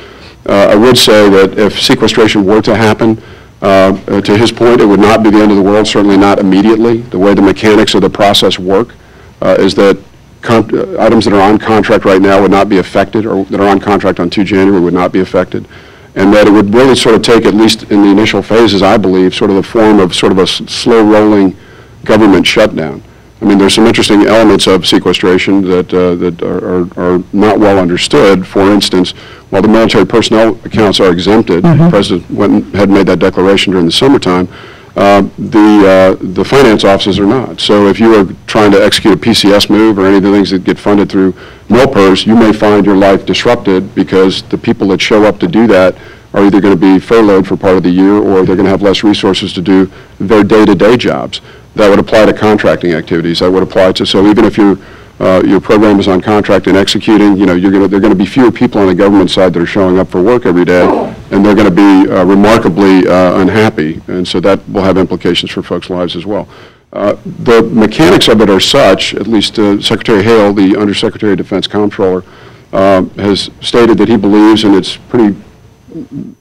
[SPEAKER 3] Uh, I would say that if sequestration were to happen, uh, to his point, it would not be the end of the world, certainly not immediately. The way the mechanics of the process work uh, is that uh, items that are on contract right now would not be affected, or that are on contract on 2 January would not be affected, and that it would really sort of take, at least in the initial phases, I believe, sort of the form of sort of a s- slow-rolling government shutdown. I mean, there's some interesting elements of sequestration that, uh, that are, are- are not well understood. For instance, while the military personnel accounts are exempted, the President went, and had made that declaration during the summertime, uh, the, uh, the finance offices are not. So if you are trying to execute a PCS move or any of the things that get funded through MILPERS, you may find your life disrupted because the people that show up to do that are either going to be furloughed for part of the year, or they're going to have less resources to do their day-to-day jobs. That would apply to contracting activities. That would apply to, so even if your, uh, your program is on contract and executing, you know, you're to, there are going to be fewer people on the government side that are showing up for work every day, and they're going to be uh, remarkably uh, unhappy, and so that will have implications for folks' lives as well. Uh, The mechanics of it are such, at least uh, Secretary Hale, the Undersecretary of Defense Comptroller, um, has stated that he believes, and it's pretty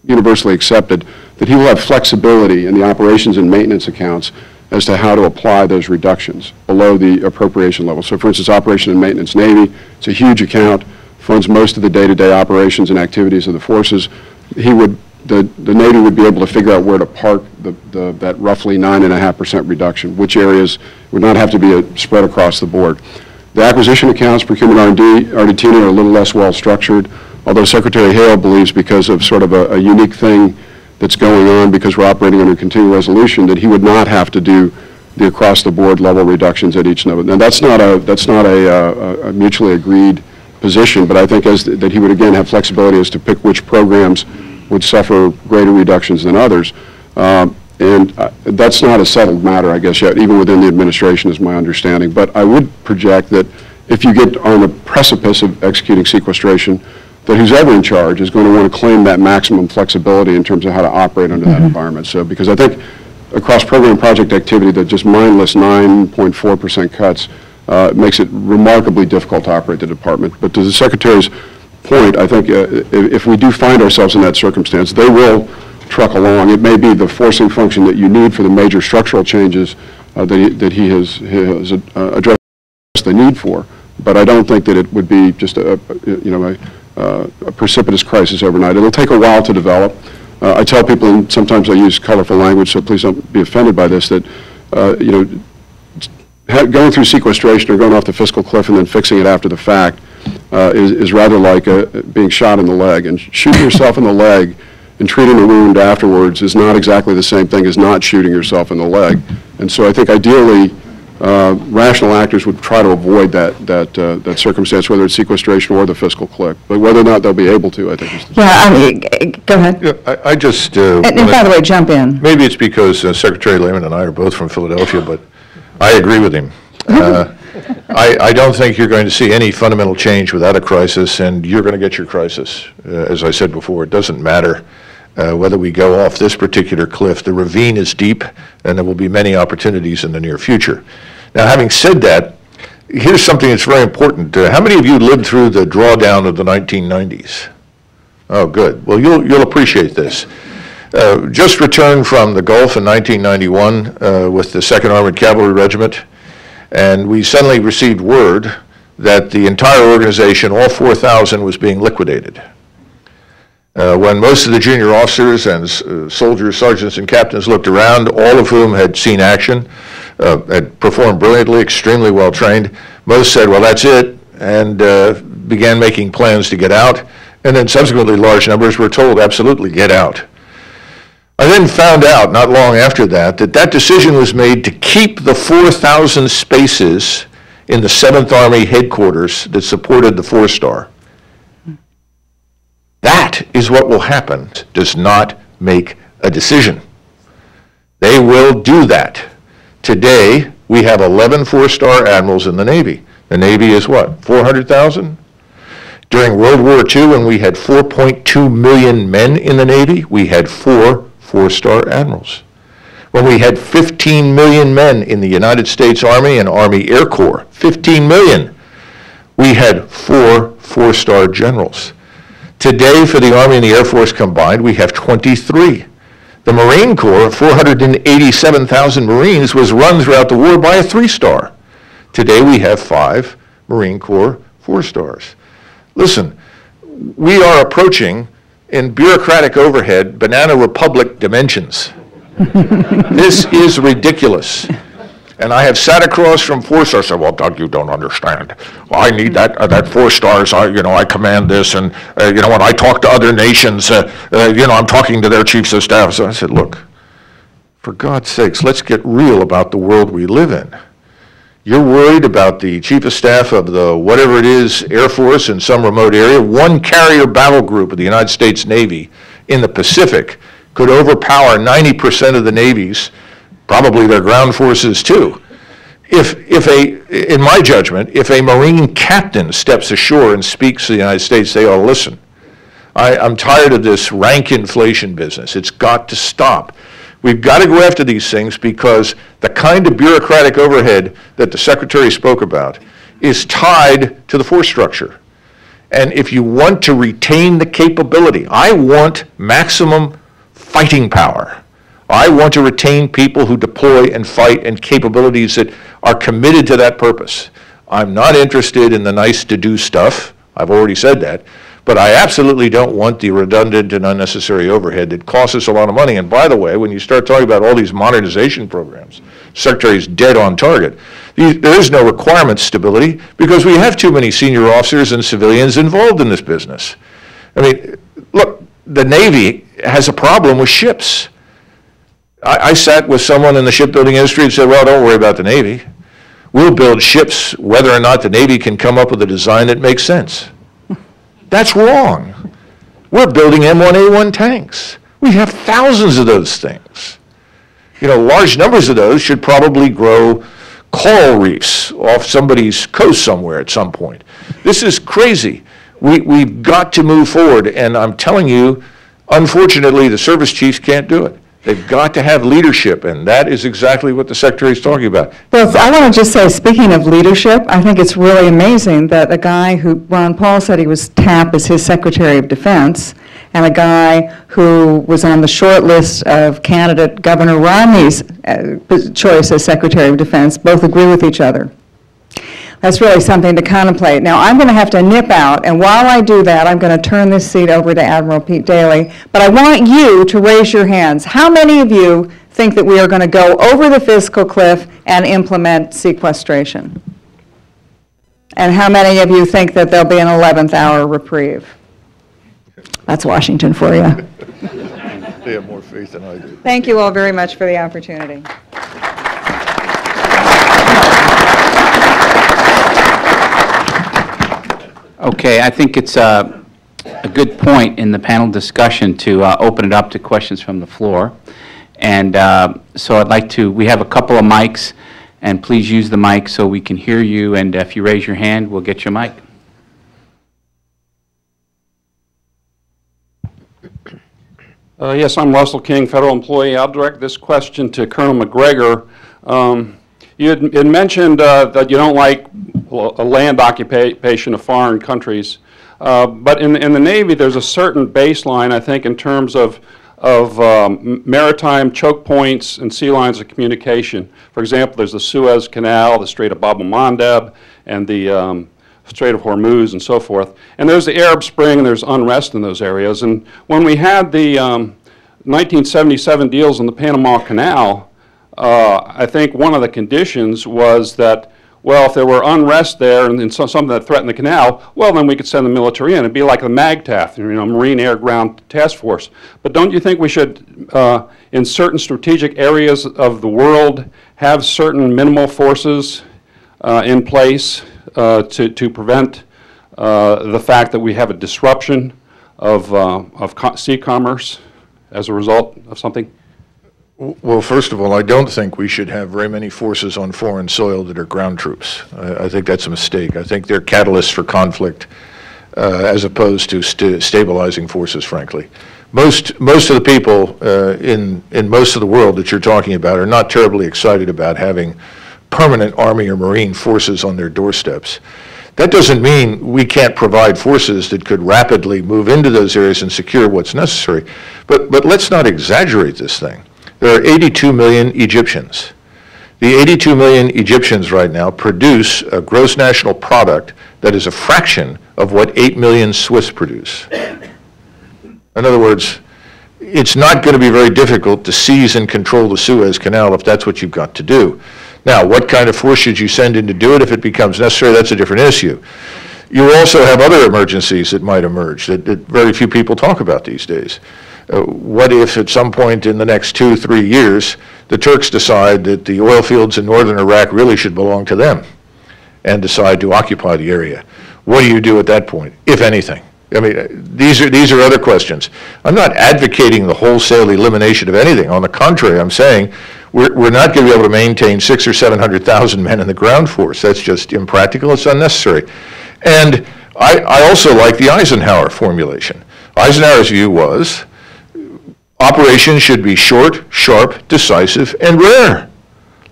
[SPEAKER 3] universally accepted, that he will have flexibility in the operations and maintenance accounts as to how to apply those reductions below the appropriation level. So for instance, operation and maintenance Navy, it's a huge account, funds most of the day-to-day operations and activities of the forces. He would, the, the Navy would be able to figure out where to park the, the, that roughly nine and a half percent reduction, which areas would not have to be uh, spread across the board. The acquisition accounts, procurement R&D, RDT are a little less well-structured, although Secretary Hale believes because of sort of a, a unique thing that's going on, because we're operating under continuing resolution, that he would not have to do the across-the-board level reductions at each level. Now, that's not a, that's not a, uh, a mutually agreed position, but I think as, that he would again have flexibility as to pick which programs would suffer greater reductions than others. Um, And uh, that's not a settled matter, I guess, yet, even within the administration, is my understanding. But I would project that if you get on the precipice of executing sequestration, that who's ever in charge is going to want to claim that maximum flexibility in terms of how to operate under that environment. So, because I think across program and project activity, that just mindless 9.4% cuts uh, makes it remarkably difficult to operate the department. But to the Secretary's point, I think uh, if if we do find ourselves in that circumstance, they will truck along. It may be the forcing function that you need for the major structural changes uh, that he that he has he has uh, addressed the need for, but I don't think that it would be just a, a- you know, a uh, a precipitous crisis overnight. It'll take a while to develop. Uh, I tell people, and sometimes I use colorful language, so please don't be offended by this, that, uh, you know, going through sequestration or going off the fiscal cliff and then fixing it after the fact uh, is is rather like uh, being shot in the leg. And shooting yourself in the leg and treating the wound afterwards is not exactly the same thing as not shooting yourself in the leg. And so I think ideally, uh, rational actors would try to avoid that that uh, that circumstance, whether it's sequestration or the fiscal cliff. But whether or not they'll be able to, I think is the
[SPEAKER 2] Yeah, I mean, go ahead.
[SPEAKER 4] Yeah, I I just... uh,
[SPEAKER 2] And and by the way, jump in.
[SPEAKER 4] Maybe it's because uh, Secretary Lehman and I are both from Philadelphia, but I agree with him. Uh, I, I don't think you're going to see any fundamental change without a crisis, and you're going to get your crisis. Uh, As I said before, it doesn't matter uh, whether we go off this particular cliff. The ravine is deep, and there will be many opportunities in the near future. Now, having said that, here's something that's very important. Uh, How many of you lived through the drawdown of the 1990s? Oh, good. Well, you'll, you'll appreciate this. Uh, Just returned from the Gulf in 1991 uh, with the 2nd Armored Cavalry Regiment, and we suddenly received word that the entire organization, all 4,000, was being liquidated. Uh, When most of the junior officers and uh, soldiers, sergeants, and captains looked around, all of whom had seen action, uh, had performed brilliantly, extremely well-trained, most said, well, that's it, and uh, began making plans to get out. And then subsequently, large numbers were told, absolutely, get out. I then found out, not long after that, that that decision was made to keep the 4,000 spaces in the 7th Army headquarters that supported the four-star. That is what will happen, does not make a decision. They will do that. Today, we have 11 four-star admirals in the Navy. The Navy is what, 400,000? During World War II, when we had 4.2 million men in the Navy, we had four four-star admirals. When we had 15 million men in the United States Army and Army Air Corps, 15 million, we had four four-star generals. Today, for the Army and the Air Force combined, we have 23. The Marine Corps, 487,000 Marines, was run throughout the war by a three-star. Today, we have five Marine Corps four-stars. Listen, we are approaching, in bureaucratic overhead, banana republic dimensions. This is ridiculous. And I have sat across from four stars, said, well, Doug, you don't understand. Well, I need that, uh, that four stars, I, you know, I command this, and, uh, you know, when I talk to other nations, uh, uh, you know, I'm talking to their chiefs of staff. So I said, look, for God's sakes, let's get real about the world we live in. You're worried about the chief of staff of the, whatever it is, Air Force in some remote area, one carrier battle group of the United States Navy in the Pacific could overpower 90% of the navies, probably their ground forces too. If, if a, in my judgment, if a Marine captain steps ashore and speaks to the United States, they ought to listen. I, I'm tired of this rank inflation business. It's got to stop. We've got to go after these things because the kind of bureaucratic overhead that the Secretary spoke about is tied to the force structure. And if you want to retain the capability, I want maximum fighting power. I want to retain people who deploy and fight and capabilities that are committed to that purpose. I'm not interested in the nice to do stuff. I've already said that. But I absolutely don't want the redundant and unnecessary overhead that costs us a lot of money. And by the way, when you start talking about all these modernization programs, Secretary's dead on target. There is no requirement stability because we have too many senior officers and civilians involved in this business. I mean, look, the Navy has a problem with ships. I, I sat with someone in the shipbuilding industry and said, well, don't worry about the Navy. We'll build ships whether or not the Navy can come up with a design that makes sense. That's wrong. We're building M1A1 tanks. We have thousands of those things. You know, large numbers of those should probably grow coral reefs off somebody's coast somewhere at some point. This is crazy. We, we've got to move forward, and I'm telling you, unfortunately, the service chiefs can't do it. They've got to have leadership, and that is exactly what the Secretary is talking about.
[SPEAKER 2] Well, I want to just say, speaking of leadership, I think it's really amazing that a guy who, Ron Paul said he was tapped as his Secretary of Defense, and a guy who was on the short list of candidate Governor Romney's uh, choice as Secretary of Defense, both agree with each other. That's really something to contemplate. Now, I'm going to have to nip out, and while I do that, I'm going to turn this seat over to Admiral Pete Daly. But I want you to raise your hands. How many of you think that we are going to go over the fiscal cliff and implement sequestration? And how many of you think that there'll be an 11th hour reprieve? That's Washington for you.
[SPEAKER 4] They have more faith than I do.
[SPEAKER 2] Thank you all very much for the opportunity.
[SPEAKER 6] Okay, I think it's a, a good point in the panel discussion to uh, open it up to questions from the floor. And uh, so I'd like to, we have a couple of mics, and please use the mic so we can hear you, and if you raise your hand, we'll get your mic.
[SPEAKER 7] Uh, Yes, I'm Russell King, federal employee. I'll direct this question to Colonel Macgregor. Um, You had had mentioned uh, that you don't like a land occupation of foreign countries, Uh, but in in the Navy, there's a certain baseline, I think, in terms of of um, maritime choke points and sea lines of communication. For example, there's the Suez Canal, the Strait of Bab el-Mandeb, and the um, Strait of Hormuz and so forth. And there's the Arab Spring, and there's unrest in those areas. And when we had the um, 1977 deals in the Panama Canal, uh, I think one of the conditions was that, well, if there were unrest there and, and so, something that threatened the canal, well, then we could send the military in. It'd be like the MAGTF, you know, Marine Air Ground Task Force. But don't you think we should, uh, in certain strategic areas of the world, have certain minimal forces uh, in place uh, to, to prevent uh, the fact that we have a disruption of, uh, of co- sea commerce as a result of something?
[SPEAKER 4] Well, first of all, I don't think we should have very many forces on foreign soil that are ground troops. I, I think that's a mistake. I think they're catalysts for conflict uh, as opposed to st- stabilizing forces, frankly. Most, most of the people uh, in, in most of the world that you're talking about are not terribly excited about having permanent Army or Marine forces on their doorsteps. That doesn't mean we can't provide forces that could rapidly move into those areas and secure what's necessary. But, but let's not exaggerate this thing. There are 82 million Egyptians. The 82 million Egyptians right now produce a gross national product that is a fraction of what 8 million Swiss produce. In other words, it's not going to be very difficult to seize and control the Suez Canal if that's what you've got to do. Now, what kind of force should you send in to do it if it becomes necessary? That's a different issue. You also have other emergencies that might emerge that, that very few people talk about these days. Uh, what if at some point in the next two, three years, the Turks decide that the oil fields in northern Iraq really should belong to them and decide to occupy the area? What do you do at that point, if anything? I mean, uh, these are, these are other questions. I'm not advocating the wholesale elimination of anything. On the contrary, I'm saying we're, we're not going to be able to maintain six or 700,000 men in the ground force. That's just impractical, it's unnecessary. And I, I also like the Eisenhower formulation. Eisenhower's view was operations should be short, sharp, decisive, and rare.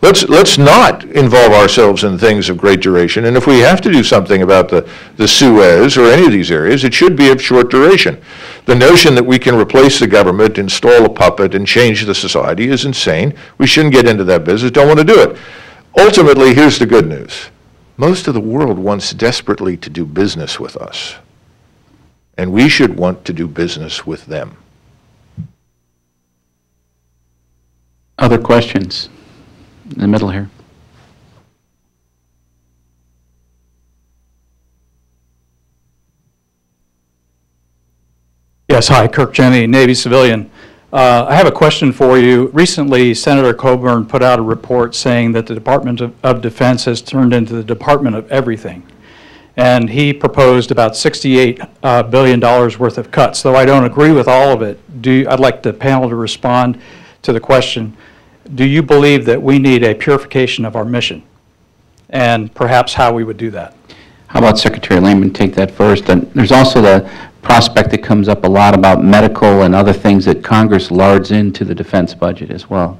[SPEAKER 4] Let's, let's not involve ourselves in things of great duration, and if we have to do something about the, the Suez or any of these areas, it should be of short duration. The notion that we can replace the government, install a puppet, and change the society is insane. We shouldn't get into that business, don't want to do it. Ultimately, here's the good news. Most of the world wants desperately to do business with us, and we should want to do business with them.
[SPEAKER 6] Other questions? In the middle here.
[SPEAKER 8] Yes, hi, Kirk Jenny, Navy civilian. Uh, I have a question for you. Recently, Senator Coburn put out a report saying that the Department of- of Defense has turned into the Department of Everything. And he proposed about 68 uh, billion dollars worth of cuts. Though I don't agree with all of it, do, I'd like the panel to respond to the question, do you believe that we need a purification of our mission? And perhaps how we would do that?
[SPEAKER 6] How about Secretary Lehman take that first? And there's also the prospect that comes up a lot about medical and other things that Congress lards into the defense budget as well.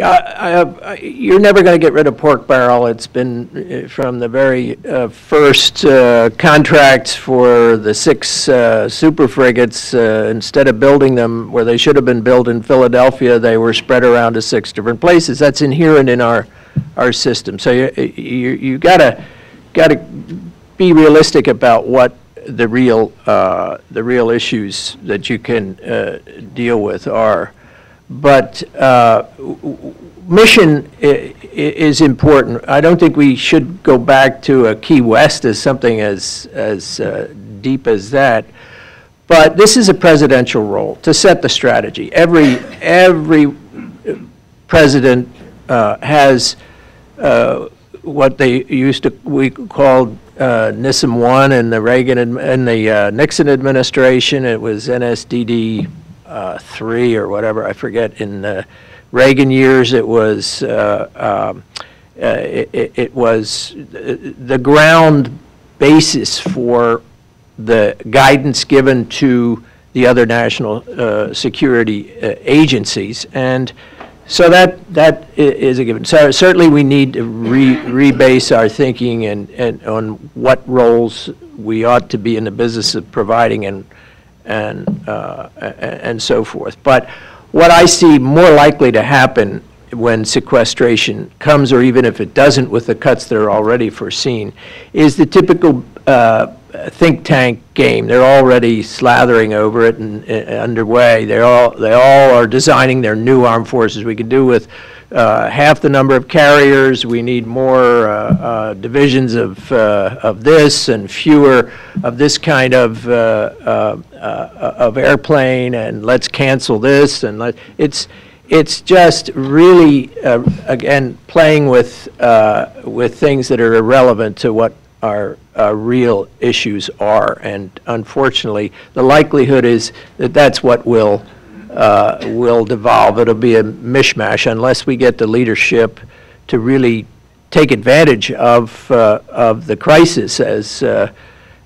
[SPEAKER 5] Yeah, I- I- I- you're never going to get rid of pork barrel. It's been uh, from the very uh, first uh, contracts for the six uh, super frigates, uh, instead of building them where they should have been built in Philadelphia, they were spread around to six different places. That's inherent in our, our system. So you, you, you gotta, gotta be realistic about what the real, uh, the real issues that you can uh, deal with are. But uh, mission is important. I don't think we should go back to a Key West as something as, as uh, deep as that. But this is a presidential role, to set the strategy. Every, every president uh, has uh, what they used to, we called uh, NISM 1 in the Reagan, and the uh, Nixon administration, it was NSDD uh, 3 or whatever, I forget. In the Reagan years, it was, uh, um, uh, it it- it was uh, the ground basis for the guidance given to the other national uh, security uh, agencies. And so that, that is a given. So certainly, we need to re- rebase our thinking and, and on what roles we ought to be in the business of providing and, and, uh, and so forth. But what I see more likely to happen when sequestration comes, or even if it doesn't with the cuts that are already foreseen, is the typical uh, think tank game. They're already slathering over it and uh, underway. They're all, they all are designing their new armed forces. We could do with half the number of carriers, we need more uh, uh, divisions of, uh, of this and fewer of this kind of, uh, uh, uh, of airplane, and let's cancel this, and let, it's, it's just really, uh, again, playing with, uh, with things that are irrelevant to what our, our real issues are. And unfortunately, the likelihood is that that's what will, uh, will devolve. It'll be a mishmash unless we get the leadership to really take advantage of, uh, of the crisis as, uh,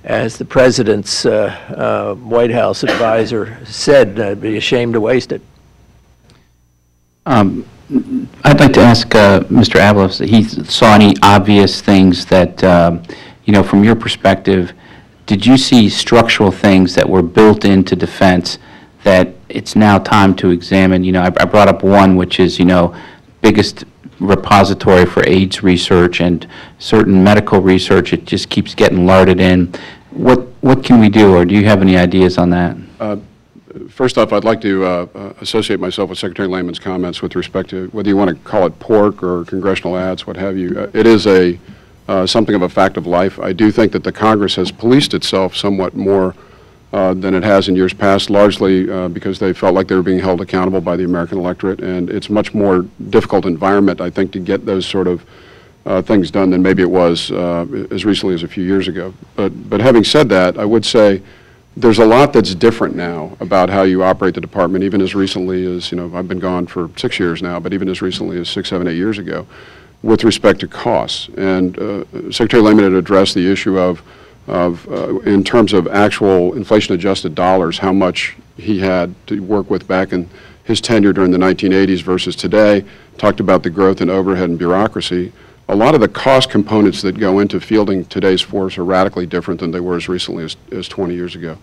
[SPEAKER 5] as the president's uh, uh, White House advisor said, "I'd be ashamed to waste it."
[SPEAKER 6] Um, I'd like to ask Mr. Aviles if he saw any obvious things that, um, you know, from your perspective, did you see structural things that were built into defense that it's now time to examine? You know, I I brought up one, which is, you know, biggest repository for AIDS research and certain medical research, it just keeps getting larded in. What, what can we do, or do you have any ideas on that?
[SPEAKER 3] First off, I'd like to uh, uh, associate myself with Secretary Lehman's comments with respect to whether you want to call it pork or congressional ads, what have you. Uh, It is a, uh, something of a fact of life. I do think that the Congress has policed itself somewhat more uh, than it has in years past, largely uh, because they felt like they were being held accountable by the American electorate, and it's much more difficult environment, I think, to get those sort of uh, things done than maybe it was uh, as recently as a few years ago. But, but having said that, I would say there's a lot that's different now about how you operate the department, even as recently as, you know, I've been gone for six years now, but even as recently as six, seven, eight years ago, with respect to costs. And uh, Secretary Lehman had addressed the issue of, of, uh, in terms of actual inflation-adjusted dollars, how much he had to work with back in his tenure during the 1980s versus today, talked about the growth in overhead and bureaucracy. A lot of the cost components that go into fielding today's force are radically different than they were as recently as, as 20 years ago.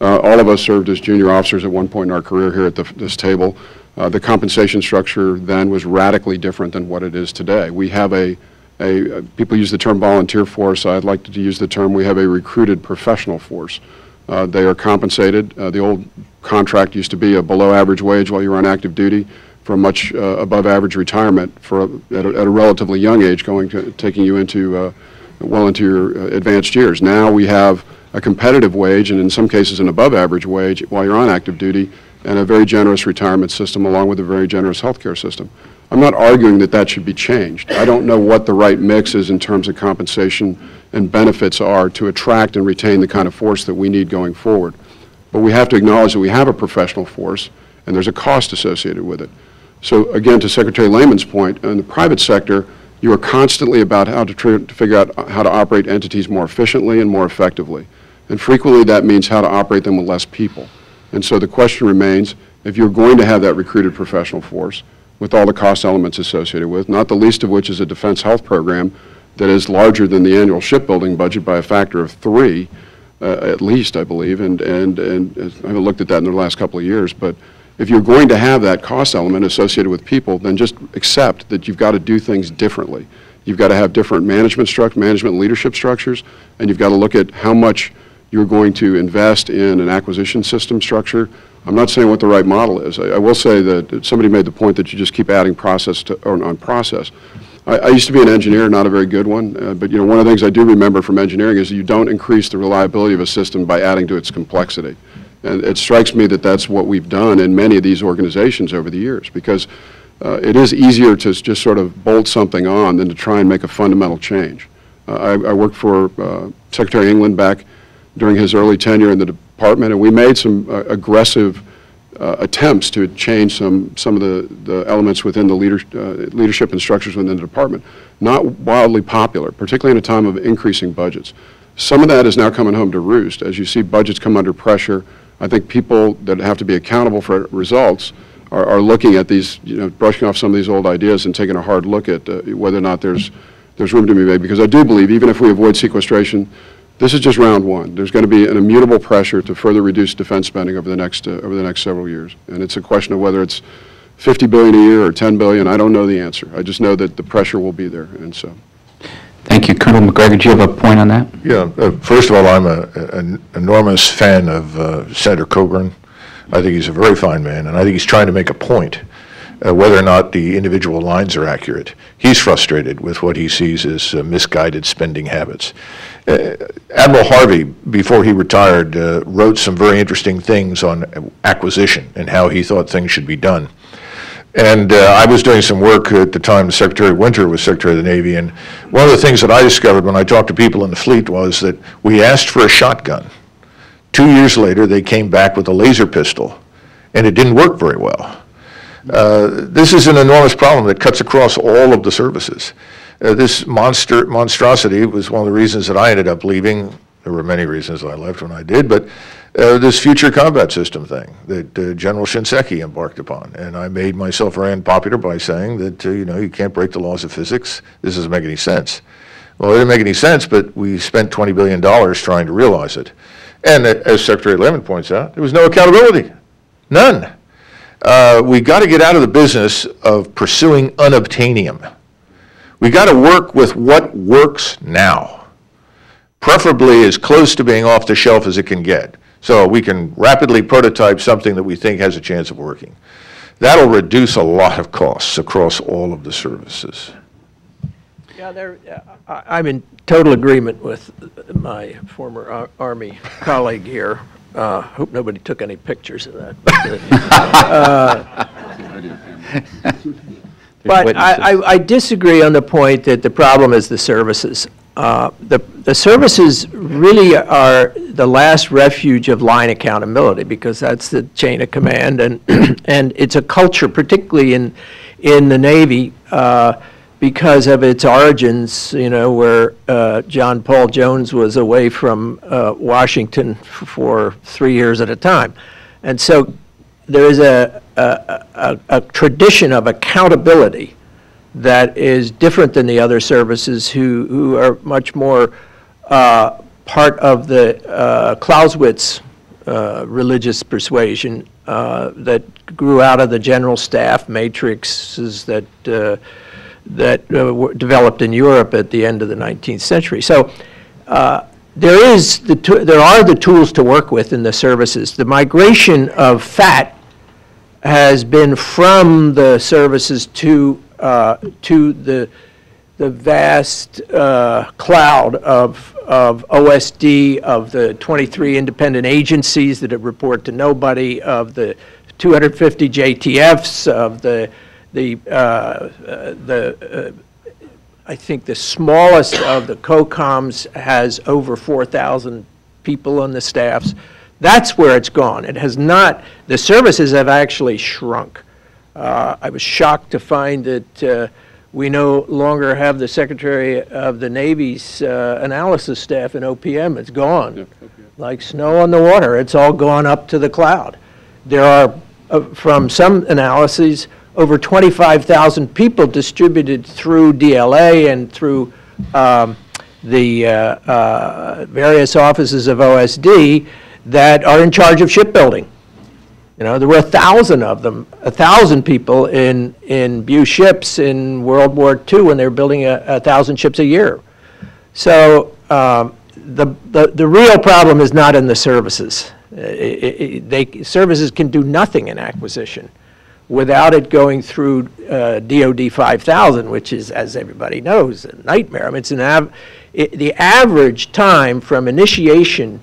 [SPEAKER 3] Uh, all of us served as junior officers at one point in our career here at the, this table. Uh, the compensation structure then was radically different than what it is today. We have a, a, uh, people use the term volunteer force. I'd like to use the term we have a recruited professional force. Uh, they are compensated. Uh, the old contract used to be a below average wage while you were on active duty for a much uh, above average retirement for a, at, a, at a relatively young age, going to, taking you into uh, well into your uh, advanced years. Now we have a competitive wage and in some cases an above average wage while you're on active duty and a very generous retirement system along with a very generous health care system. I'm not arguing that that should be changed. I don't know what the right mix is in terms of compensation and benefits are to attract and retain the kind of force that we need going forward. But we have to acknowledge that we have a professional force and there's a cost associated with it. So again, to Secretary Lehman's point, in the private sector, you are constantly about how to, to figure out how to operate entities more efficiently and more effectively. And frequently that means how to operate them with less people. And so the question remains, if you're going to have that recruited professional force with all the cost elements associated with, not the least of which is a defense health program that is larger than the annual shipbuilding budget by a factor of three, uh, at least, I believe, and, and, and I haven't looked at that in the last couple of years, but if you're going to have that cost element associated with people, then just accept that you've got to do things differently. You've got to have different management struct, management leadership structures, and you've got to look at how much you're going to invest in an acquisition system structure. I'm not saying what the right model is. I, I will say that somebody made the point that you just keep adding process to, or on process. I, I used to be an engineer, not a very good one, uh, but you know, one of the things I do remember from engineering is that you don't increase the reliability of a system by adding to its complexity. And it strikes me that that's what we've done in many of these organizations over the years, because uh, it is easier to just sort of bolt something on than to try and make a fundamental change. Uh, I, I, worked for uh, Secretary England back during his early tenure in the department, and we made some uh, aggressive uh, attempts to change some, some of the, the elements within the leader, uh, leadership and structures within the department. Not wildly popular, particularly in a time of increasing budgets. Some of that is now coming home to roost. As you see budgets come under pressure, I think people that have to be accountable for results are, are looking at these, you know, brushing off some of these old ideas and taking a hard look at uh, whether or not there's, there's room to be made. Because I do believe, even if we avoid sequestration, this is just round one. There's going to be an immutable pressure to further reduce defense spending over the next, uh, over the next several years. And it's a question of whether it's 50 billion a year or 10 billion. I don't know the answer. I just know that the pressure will be there. And so.
[SPEAKER 6] Thank you. Colonel Macgregor. do you have a point on that?
[SPEAKER 4] Yeah, uh, first of all, I'm a- an enormous fan of uh, Senator Coburn. I think he's a very fine man, and I think he's trying to make a point, uh, whether or not the individual lines are accurate. He's frustrated with what he sees as uh, misguided spending habits. Uh, Admiral Harvey, before he retired, uh, wrote some very interesting things on acquisition and how he thought things should be done. And uh, I was doing some work at the time, Secretary Winter was Secretary of the Navy, and one of the things that I discovered when I talked to people in the fleet was that we asked for a shotgun. Two years later, they came back with a laser pistol, and it didn't work very well. Uh, this is an enormous problem that cuts across all of the services. Uh, this monster monstrosity was one of the reasons that I ended up leaving. There were many reasons I left when I did, but uh, this future combat system thing that uh, General Shinseki embarked upon. And I made myself very unpopular by saying that, uh, you know, you can't break the laws of physics. This doesn't make any sense. Well, it didn't make any sense, but we spent $20 billion trying to realize it. And uh, as Secretary Lehman points out, there was no accountability. None. Uh, we got to get out of the business of pursuing unobtainium. We've got to work with what works now, preferably as close to being off the shelf as it can get. So we can rapidly prototype something that we think has a chance of working. That'll reduce a lot of costs across all of the services.
[SPEAKER 5] Yeah, there, uh, I'm in total agreement with my former Ar- Army colleague here. Uh, Hope nobody took any pictures of that. Uh, But I- I I disagree on the point that the problem is the services. uh, the, the services really are the last refuge of line accountability because that's the chain of command and, and it's a culture, particularly in, in the Navy, uh, because of its origins, you know, where uh, John Paul Jones was away from uh, Washington for three years at a time. And so there is a, a, a, a tradition of accountability that is different than the other services who, who are much more uh, part of the uh, Clausewitz uh, religious persuasion uh, that grew out of the general staff matrices that, that uh, were developed in Europe at the end of the 19th century. So uh, there is the there are the tools to work with in the services. The migration of fat has been from the services to uh, to the the vast uh, cloud of of OSD of the 23 independent agencies that report to nobody of the 250 JTFs of the the uh, uh, the uh, I think the smallest of the COCOMs has over 4,000 people on the staffs. That's where it's gone. It has not, the services have actually shrunk. Uh, I was shocked to find that uh, we no longer have the Secretary of the Navy's uh, analysis staff in OPM. It's gone. Like snow on the water. It's all gone up to the cloud. There are, uh, from some analyses, over 25,000 people distributed through DLA and through um, the uh, uh, various offices of OSD that are in charge of shipbuilding. You know, there were a thousand of them, a thousand people in, in BuShips in World War II when they were building a, a thousand ships a year. So um, the, the, the real problem is not in the services. I- I- I- They, services can do nothing in acquisition without it going through uh, DOD 5000, which is, as everybody knows, a nightmare. I mean, it's an av, it- the average time from initiation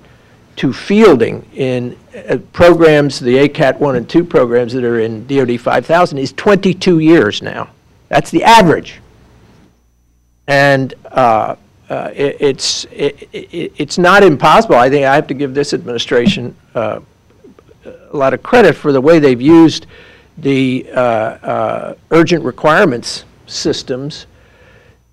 [SPEAKER 5] to fielding in uh, programs, the ACAT 1 and 2 programs that are in DOD 5000 is 22 years now. That's the average. And uh, uh, it- it's, it- it- it's not impossible. I think I have to give this administration uh, a lot of credit for the way they've used the uh, uh, urgent requirements systems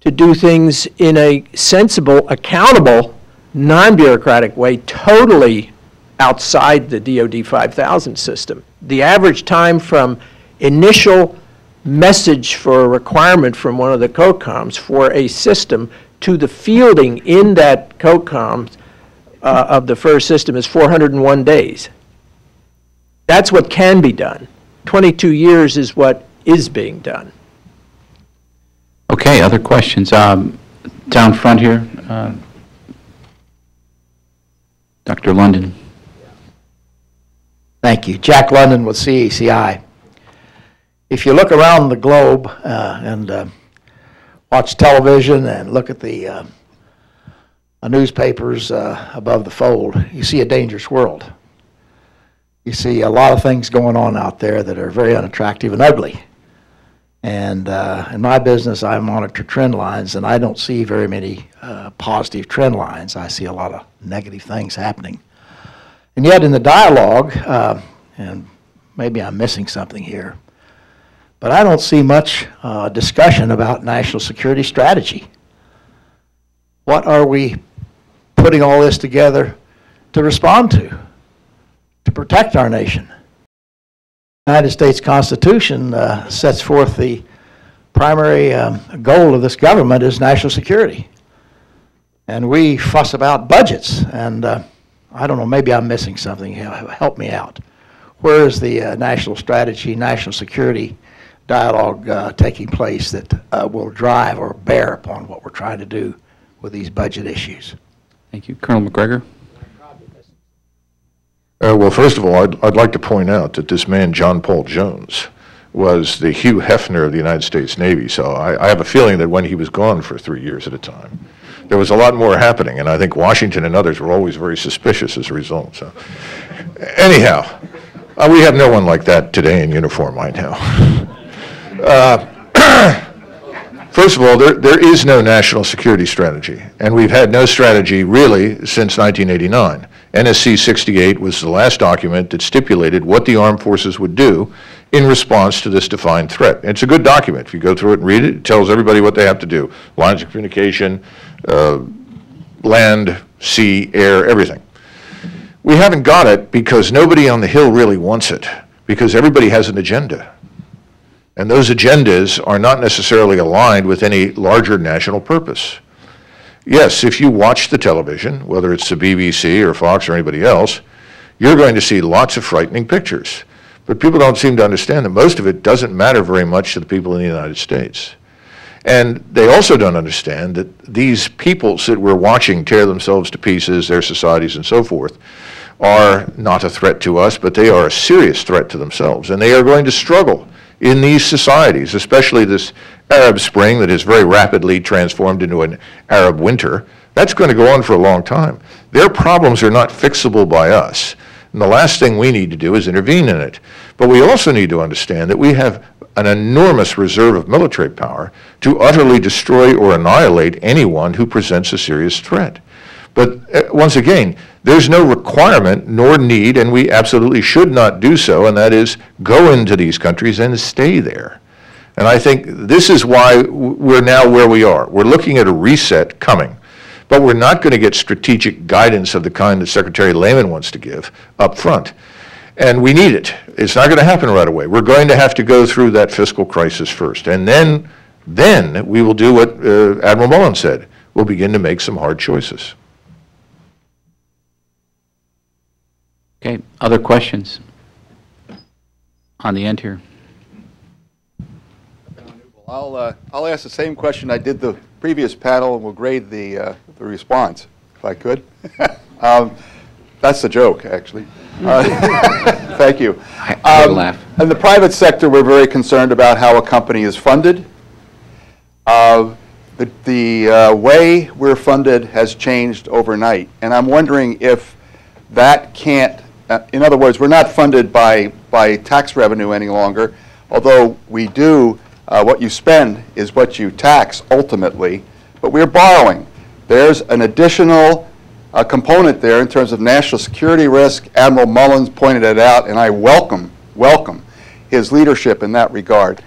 [SPEAKER 5] to do things in a sensible, accountable, non-bureaucratic way, totally outside the DOD 5000 system. The average time from initial message for a requirement from one of the COCOMs for a system to the fielding in that COCOM uh, of the first system is 401 days. That's what can be done. 22 years is what is being done.
[SPEAKER 6] Okay, other questions? Um, Down front here, uh, Dr. London.
[SPEAKER 9] Thank you. Jack London with CACI. If you look around the globe uh, and uh, watch television and look at the uh, uh, newspapers uh, above the fold, you see a dangerous world. You see a lot of things going on out there that are very unattractive and ugly. And uh, in my business, I monitor trend lines, and I don't see very many uh, positive trend lines. I see a lot of negative things happening. And yet, in the dialogue, uh, and maybe I'm missing something here, but I don't see much uh, discussion about national security strategy. What are we putting all this together to respond to, to protect our nation? The United States Constitution uh, sets forth the primary um, goal of this government is national security. And we fuss about budgets, and uh, I don't know, maybe I'm missing something. Help me out. Where is the uh, national strategy, national security dialogue uh, taking place that uh, will drive or bear upon what we're trying to do with these budget issues?
[SPEAKER 6] Thank you. Colonel Macgregor?
[SPEAKER 4] Uh, Well, first of all, I'd, I'd like to point out that this man, John Paul Jones, was the Hugh Hefner of the United States Navy, so I, I have a feeling that when he was gone for three years at a time, there was a lot more happening, and I think Washington and others were always very suspicious as a result, so. Anyhow, uh, we have no one like that today in uniform, I know. Uh, First First of all, there, there is no national security strategy, and we've had no strategy really since 1989. NSC 68 was the last document that stipulated what the armed forces would do in response to this defined threat. It's a good document. If you go through it and read it, it tells everybody what they have to do. Lines of communication, uh, land, sea, air, everything. We haven't got it because nobody on the Hill really wants it, because everybody has an agenda. And those agendas are not necessarily aligned with any larger national purpose. Yes, if you watch the television, whether it's the BBC or Fox or anybody else, you're going to see lots of frightening pictures. But people don't seem to understand that most of it doesn't matter very much to the people in the United States. And they also don't understand that these peoples that we're watching tear themselves to pieces, their societies and so forth, are not a threat to us, but they are a serious threat to themselves. And they are going to struggle in these societies, especially this Arab Spring that has very rapidly transformed into an Arab winter. That's going to go on for a long time. Their problems are not fixable by us. And the last thing we need to do is intervene in it. But we also need to understand that we have an enormous reserve of military power to utterly destroy or annihilate anyone who presents a serious threat. But uh, once again, there's no requirement nor need, and we absolutely should not do so, and that is go into these countries and stay there. And I think this is why we're now where we are. We're looking at a reset coming, but we're not going to get strategic guidance of the kind that Secretary Lehman wants to give up front. And we need it. It's not going to happen right away. We're going to have to go through that fiscal crisis first. And then, then we will do what uh, Admiral Mullen said. We'll begin to make some hard choices.
[SPEAKER 6] Okay, other questions? On the end here.
[SPEAKER 10] I'll, uh, I'll ask the same question I did the previous panel, and we'll grade the, uh, the response, if I could. Um, That's the joke, actually. Uh, Thank you. Um,
[SPEAKER 6] laugh.
[SPEAKER 10] In the private sector, we're very concerned about how a company is funded. Uh, The, the uh, way we're funded has changed overnight, and I'm wondering if that can't, uh, in other words, we're not funded by, by tax revenue any longer, although we do, uh, what you spend is what you tax ultimately, but we're borrowing. There's an additional uh, component there in terms of national security risk. Admiral Mullins pointed it out, and I welcome, welcome his leadership in that regard.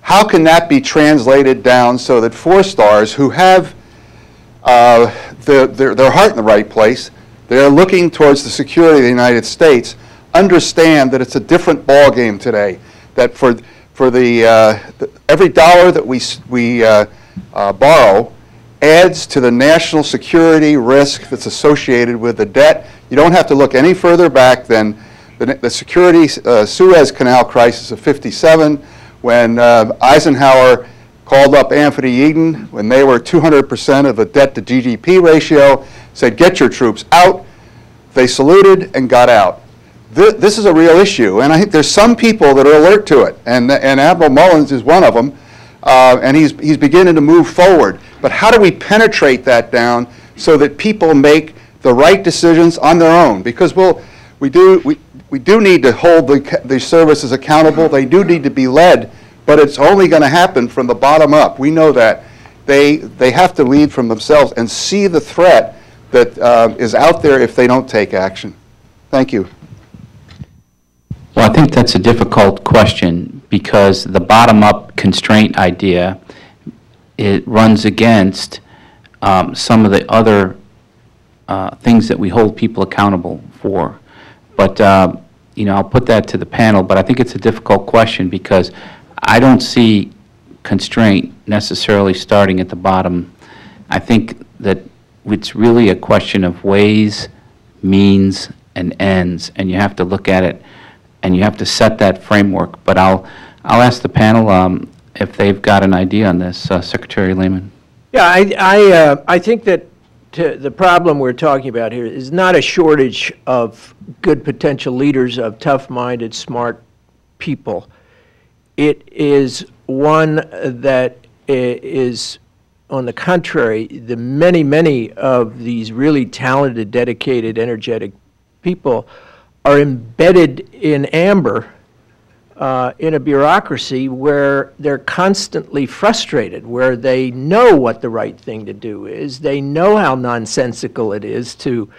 [SPEAKER 10] How can that be translated down so that four stars who have uh, their, their, heart in the right place, they're looking towards the security of the United States, understand that it's a different ballgame today, that for, for the, uh, the- every dollar that we, we uh, uh, borrow adds to the national security risk that's associated with the debt. You don't have to look any further back than the, the security uh, Suez Canal crisis of 57, when uh, Eisenhower called up Anthony Eden when they were 200% of the debt to GDP ratio, said, get your troops out. They saluted and got out. This, is a real issue, and I think there's some people that are alert to it, and, and Admiral Mullins is one of them, uh, and he's, he's beginning to move forward. But how do we penetrate that down so that people make the right decisions on their own? Because we'll, we do, we, we do need to hold the, the services accountable, they do need to be led, but it's only going to happen from the bottom up. We know that. They, they have to lead from themselves and see the threat that uh, is out there if they don't take action. Thank you.
[SPEAKER 6] Well, I think that's a difficult question because the bottom-up constraint idea, it runs against um, some of the other uh, things that we hold people accountable for. But, uh, you know, I'll put that to the panel, but I think it's a difficult question because I don't see constraint necessarily starting at the bottom. I think that it's really a question of ways, means, and ends, and you have to look at it, and you have to set that framework. But I'll, I'll ask the panel um, if they've got an idea on this. Uh, Secretary Lehman.
[SPEAKER 5] Yeah, I, I, uh, I think that the problem we're talking about here is not a shortage of good potential leaders, of tough-minded, smart people. It is one that is, on the contrary, the many, many of these really talented, dedicated, energetic people are embedded in amber uh, in a bureaucracy where they're constantly frustrated, where they know what the right thing to do is, they know how nonsensical it is to,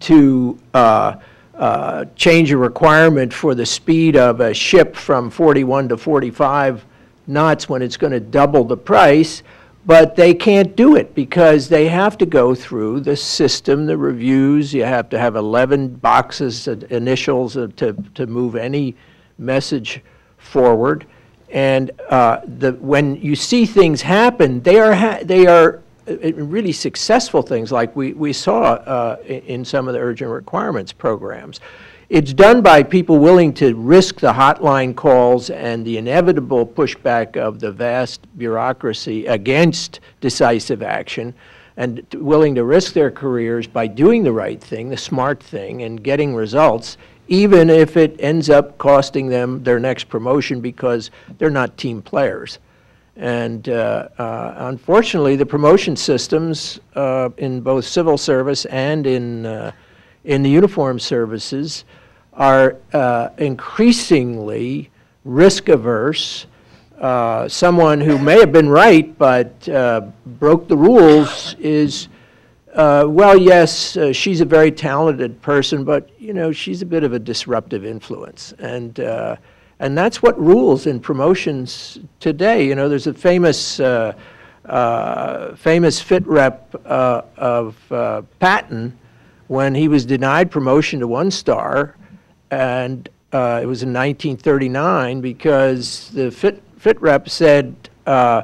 [SPEAKER 5] to uh, uh, change a requirement for the speed of a ship from 41 to 45 knots when it's going to double the price, but they can't do it because they have to go through the system, the reviews. You have to have 11 boxes, uh, initials uh, to, to move any message forward. And uh, the, when you see things happen, they are, ha- they are uh, really successful things like we, we saw uh, in some of the urgent requirements programs. It's done by people willing to risk the hotline calls and the inevitable pushback of the vast bureaucracy against decisive action and willing to risk their careers by doing the right thing, the smart thing, and getting results, even if it ends up costing them their next promotion because they're not team players. And uh, uh, unfortunately, the promotion systems uh, in both civil service and in, uh, in the uniform services are uh, increasingly risk averse. Uh, someone who may have been right but uh, broke the rules is, uh, well, yes, uh, she's a very talented person, but you know she's a bit of a disruptive influence, and uh, and that's what rules in promotions today. You know, there's a famous. Famous fit rep of Patton when he was denied promotion to one star, and uh, it was in 1939 because the fit, fit rep said uh,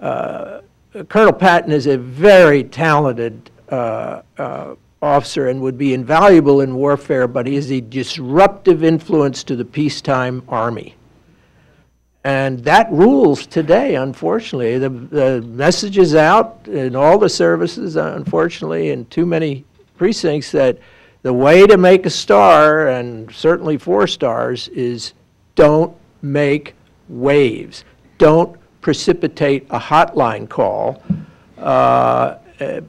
[SPEAKER 5] uh, Colonel Patton is a very talented uh, uh, officer and would be invaluable in warfare, but he is a disruptive influence to the peacetime army. And that rules today, unfortunately. The, the message is out in all the services, unfortunately, in too many precincts that the way to make a star, and certainly four stars, is don't make waves. Don't precipitate a hotline call uh, uh,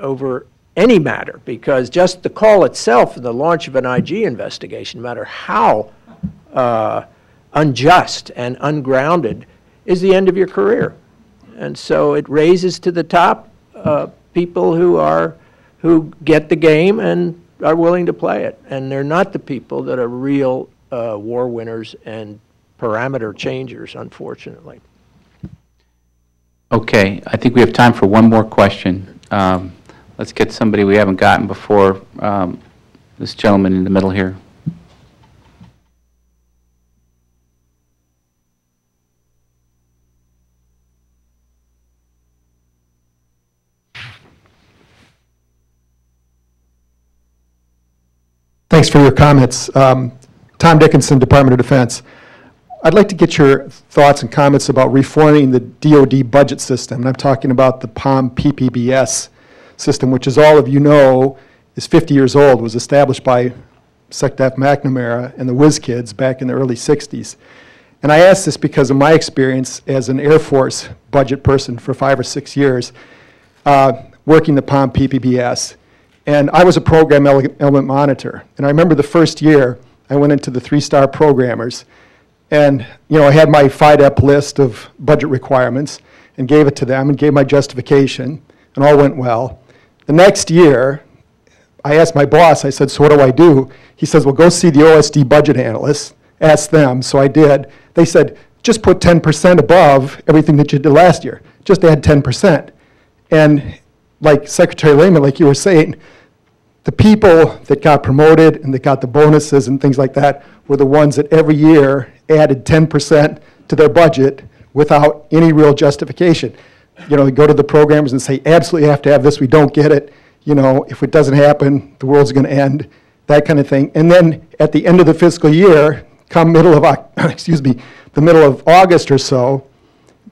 [SPEAKER 5] over any matter, because just the call itself and the launch of an IG investigation, no matter how uh, unjust and ungrounded, is the end of your career. And so it raises to the top uh, people who are, who get the game and are willing to play it. And they're not the people that are real uh, war winners and parameter changers, unfortunately.
[SPEAKER 6] Okay, I think we have time for one more question. Um, Let's get somebody we haven't gotten before, um, this gentleman in the middle here.
[SPEAKER 11] Thanks for your comments. Um, Tom Dickinson, Department of Defense. I'd like to get your thoughts and comments about reforming the DoD budget system. And I'm talking about the POM PPBS system, which as all of you know, is 50 years old, was established by SecDef McNamara and the Whiz Kids back in the early 60s. And I ask this because of my experience as an Air Force budget person for five or six years, uh, working the POM PPBS. And I was a program ele- element monitor. And I remember the first year, I went into the three-star programmers, and, you know, I had my FIDEP list of budget requirements and gave it to them and gave my justification, and all went well. The next year, I asked my boss, I said, so what do I do? He says, well, go see the OSD budget analysts, ask them. So I did. They said, just put 10% above everything that you did last year. Just add 10%. And like Secretary Lehman, like you were saying, the people that got promoted and that got the bonuses and things like that were the ones that every year added 10% to their budget without any real justification. You know, go to the programmers and say, absolutely have to have this, we don't get it. You know, if it doesn't happen, the world's going to end, that kind of thing. And then at the end of the fiscal year, come middle of, excuse me, the middle of August or so,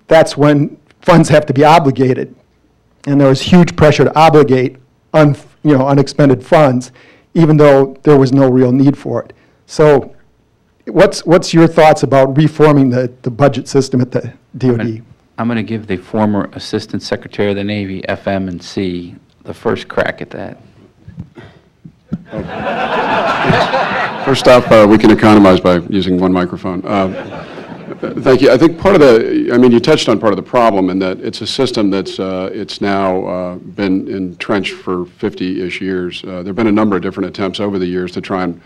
[SPEAKER 11] that's when funds have to be obligated. And there was huge pressure to obligate un, you know, unexpended funds, even though there was no real need for it. So what's, what's your thoughts about reforming the, the budget system at the DOD?
[SPEAKER 6] I'm going to give the former Assistant Secretary of the Navy, FM and C, the first crack at that.
[SPEAKER 3] First off, uh, we can economize by using one microphone. Uh, Thank you. I think part of the, I mean, you touched on part of the problem in that it's a system that's, uh, it's now uh, been entrenched for 50-ish years. Uh, There've been a number of different attempts over the years to try and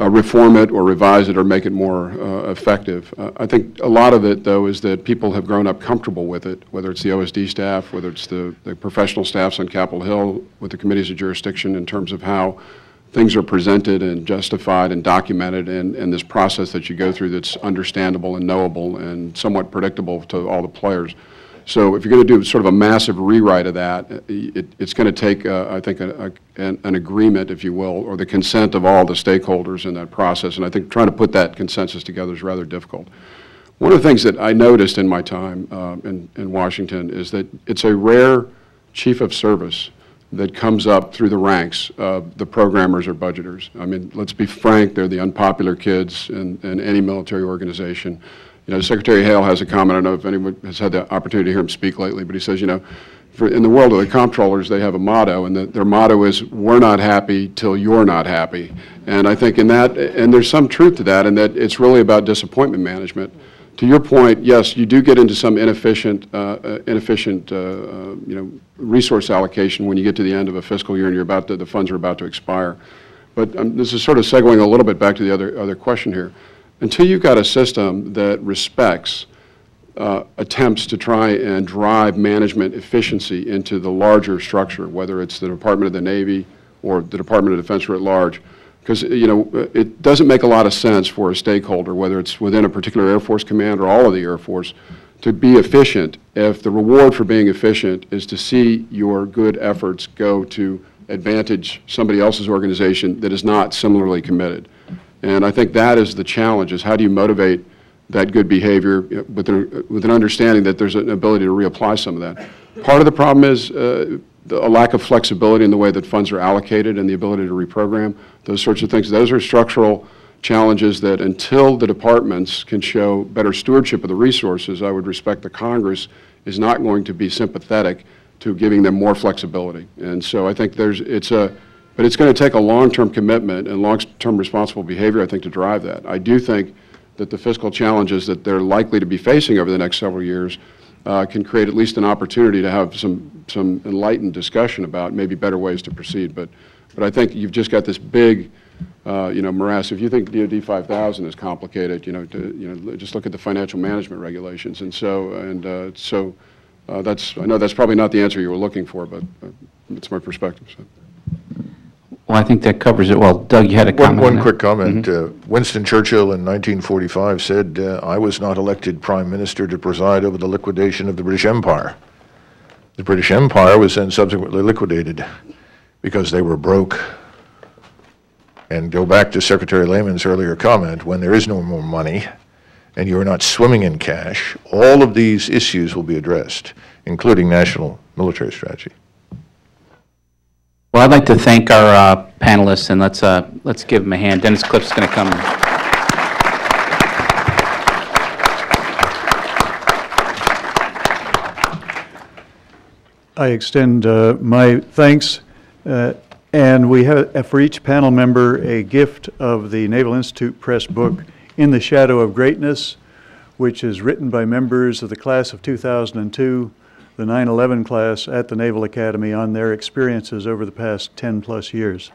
[SPEAKER 3] uh, reform it or revise it or make it more uh, effective. Uh, I think a lot of it, though, is that people have grown up comfortable with it, whether it's the OSD staff, whether it's the the professional staffs on Capitol Hill, with the committees of jurisdiction in terms of how things are presented and justified and documented, and, and this process that you go through that's understandable and knowable and somewhat predictable to all the players. So if you're going to do sort of a massive rewrite of that, it, it's going to take, uh, I think, a, a, an, an agreement, if you will, or the consent of all the stakeholders in that process. And I think trying to put that consensus together is rather difficult. One of the things that I noticed in my time uh, in, in Washington is that it's a rare chief of service that comes up through the ranks of the programmers or budgeters. I mean, let's be frank, they're the unpopular kids in, in any military organization. You know, Secretary Hale has a comment, I don't know if anyone has had the opportunity to hear him speak lately, but he says, you know, for, in the world of the comptrollers, they have a motto, and the, their motto is, we're not happy till you're not happy. And I think in that, and there's some truth to that, in that it's really about disappointment management. To your point, yes, you do get into some inefficient, uh, uh, inefficient, uh, uh, you know, resource allocation when you get to the end of a fiscal year and you're about to, the funds are about to expire. But um, this is sort of segueing a little bit back to the other, other question here. Until you've got a system that respects uh, attempts to try and drive management efficiency into the larger structure, whether it's the Department of the Navy or the Department of Defense at large, because, you know, it doesn't make a lot of sense for a stakeholder, whether it's within a particular Air Force command or all of the Air Force, to be efficient if the reward for being efficient is to see your good efforts go to advantage somebody else's organization that is not similarly committed. And I think that is the challenge, is how do you motivate that good behavior with an, with an understanding that there's an ability to reapply some of that. Part of the problem is uh, the, a lack of flexibility in the way that funds are allocated and the ability to reprogram, those sorts of things. Those are structural challenges that until the departments can show better stewardship of the resources, I would respect the Congress is not going to be sympathetic to giving them more flexibility. And so I think there's, it's a, but it's going to take a long-term commitment and long-term responsible behavior, I think, to drive that. I do think that the fiscal challenges that they're likely to be facing over the next several years uh, can create at least an opportunity to have some, some enlightened discussion about maybe better ways to proceed. But, but I think you've just got this big, uh, you know, morass. If you think DoD 5000 is complicated, you know, to, you know, just look at the financial management regulations. And so, and uh, so uh, that's, I know that's probably not the answer you were looking for, but it's my perspective. So.
[SPEAKER 6] Well, I think that covers it well. Doug, you had a
[SPEAKER 4] One,
[SPEAKER 6] comment
[SPEAKER 4] one quick comment. Uh, Winston Churchill in 1945 said, uh, "I was not elected prime minister to preside over the liquidation of the British Empire." The British Empire was then subsequently liquidated because they were broke. And go back to Secretary Lehman's earlier comment, when there is no more money and you're not swimming in cash, all of these issues will be addressed, including national military strategy.
[SPEAKER 6] Well, I'd like to thank our uh, panelists, and let's, uh, let's give them a hand. Dennis Cliff's going to come.
[SPEAKER 1] I extend uh, my thanks, uh, and we have uh, for each panel member a gift of the Naval Institute Press book, In the Shadow of Greatness, which is written by members of the class of 2002, the 9/11 class at the Naval Academy on their experiences over the past 10-plus years.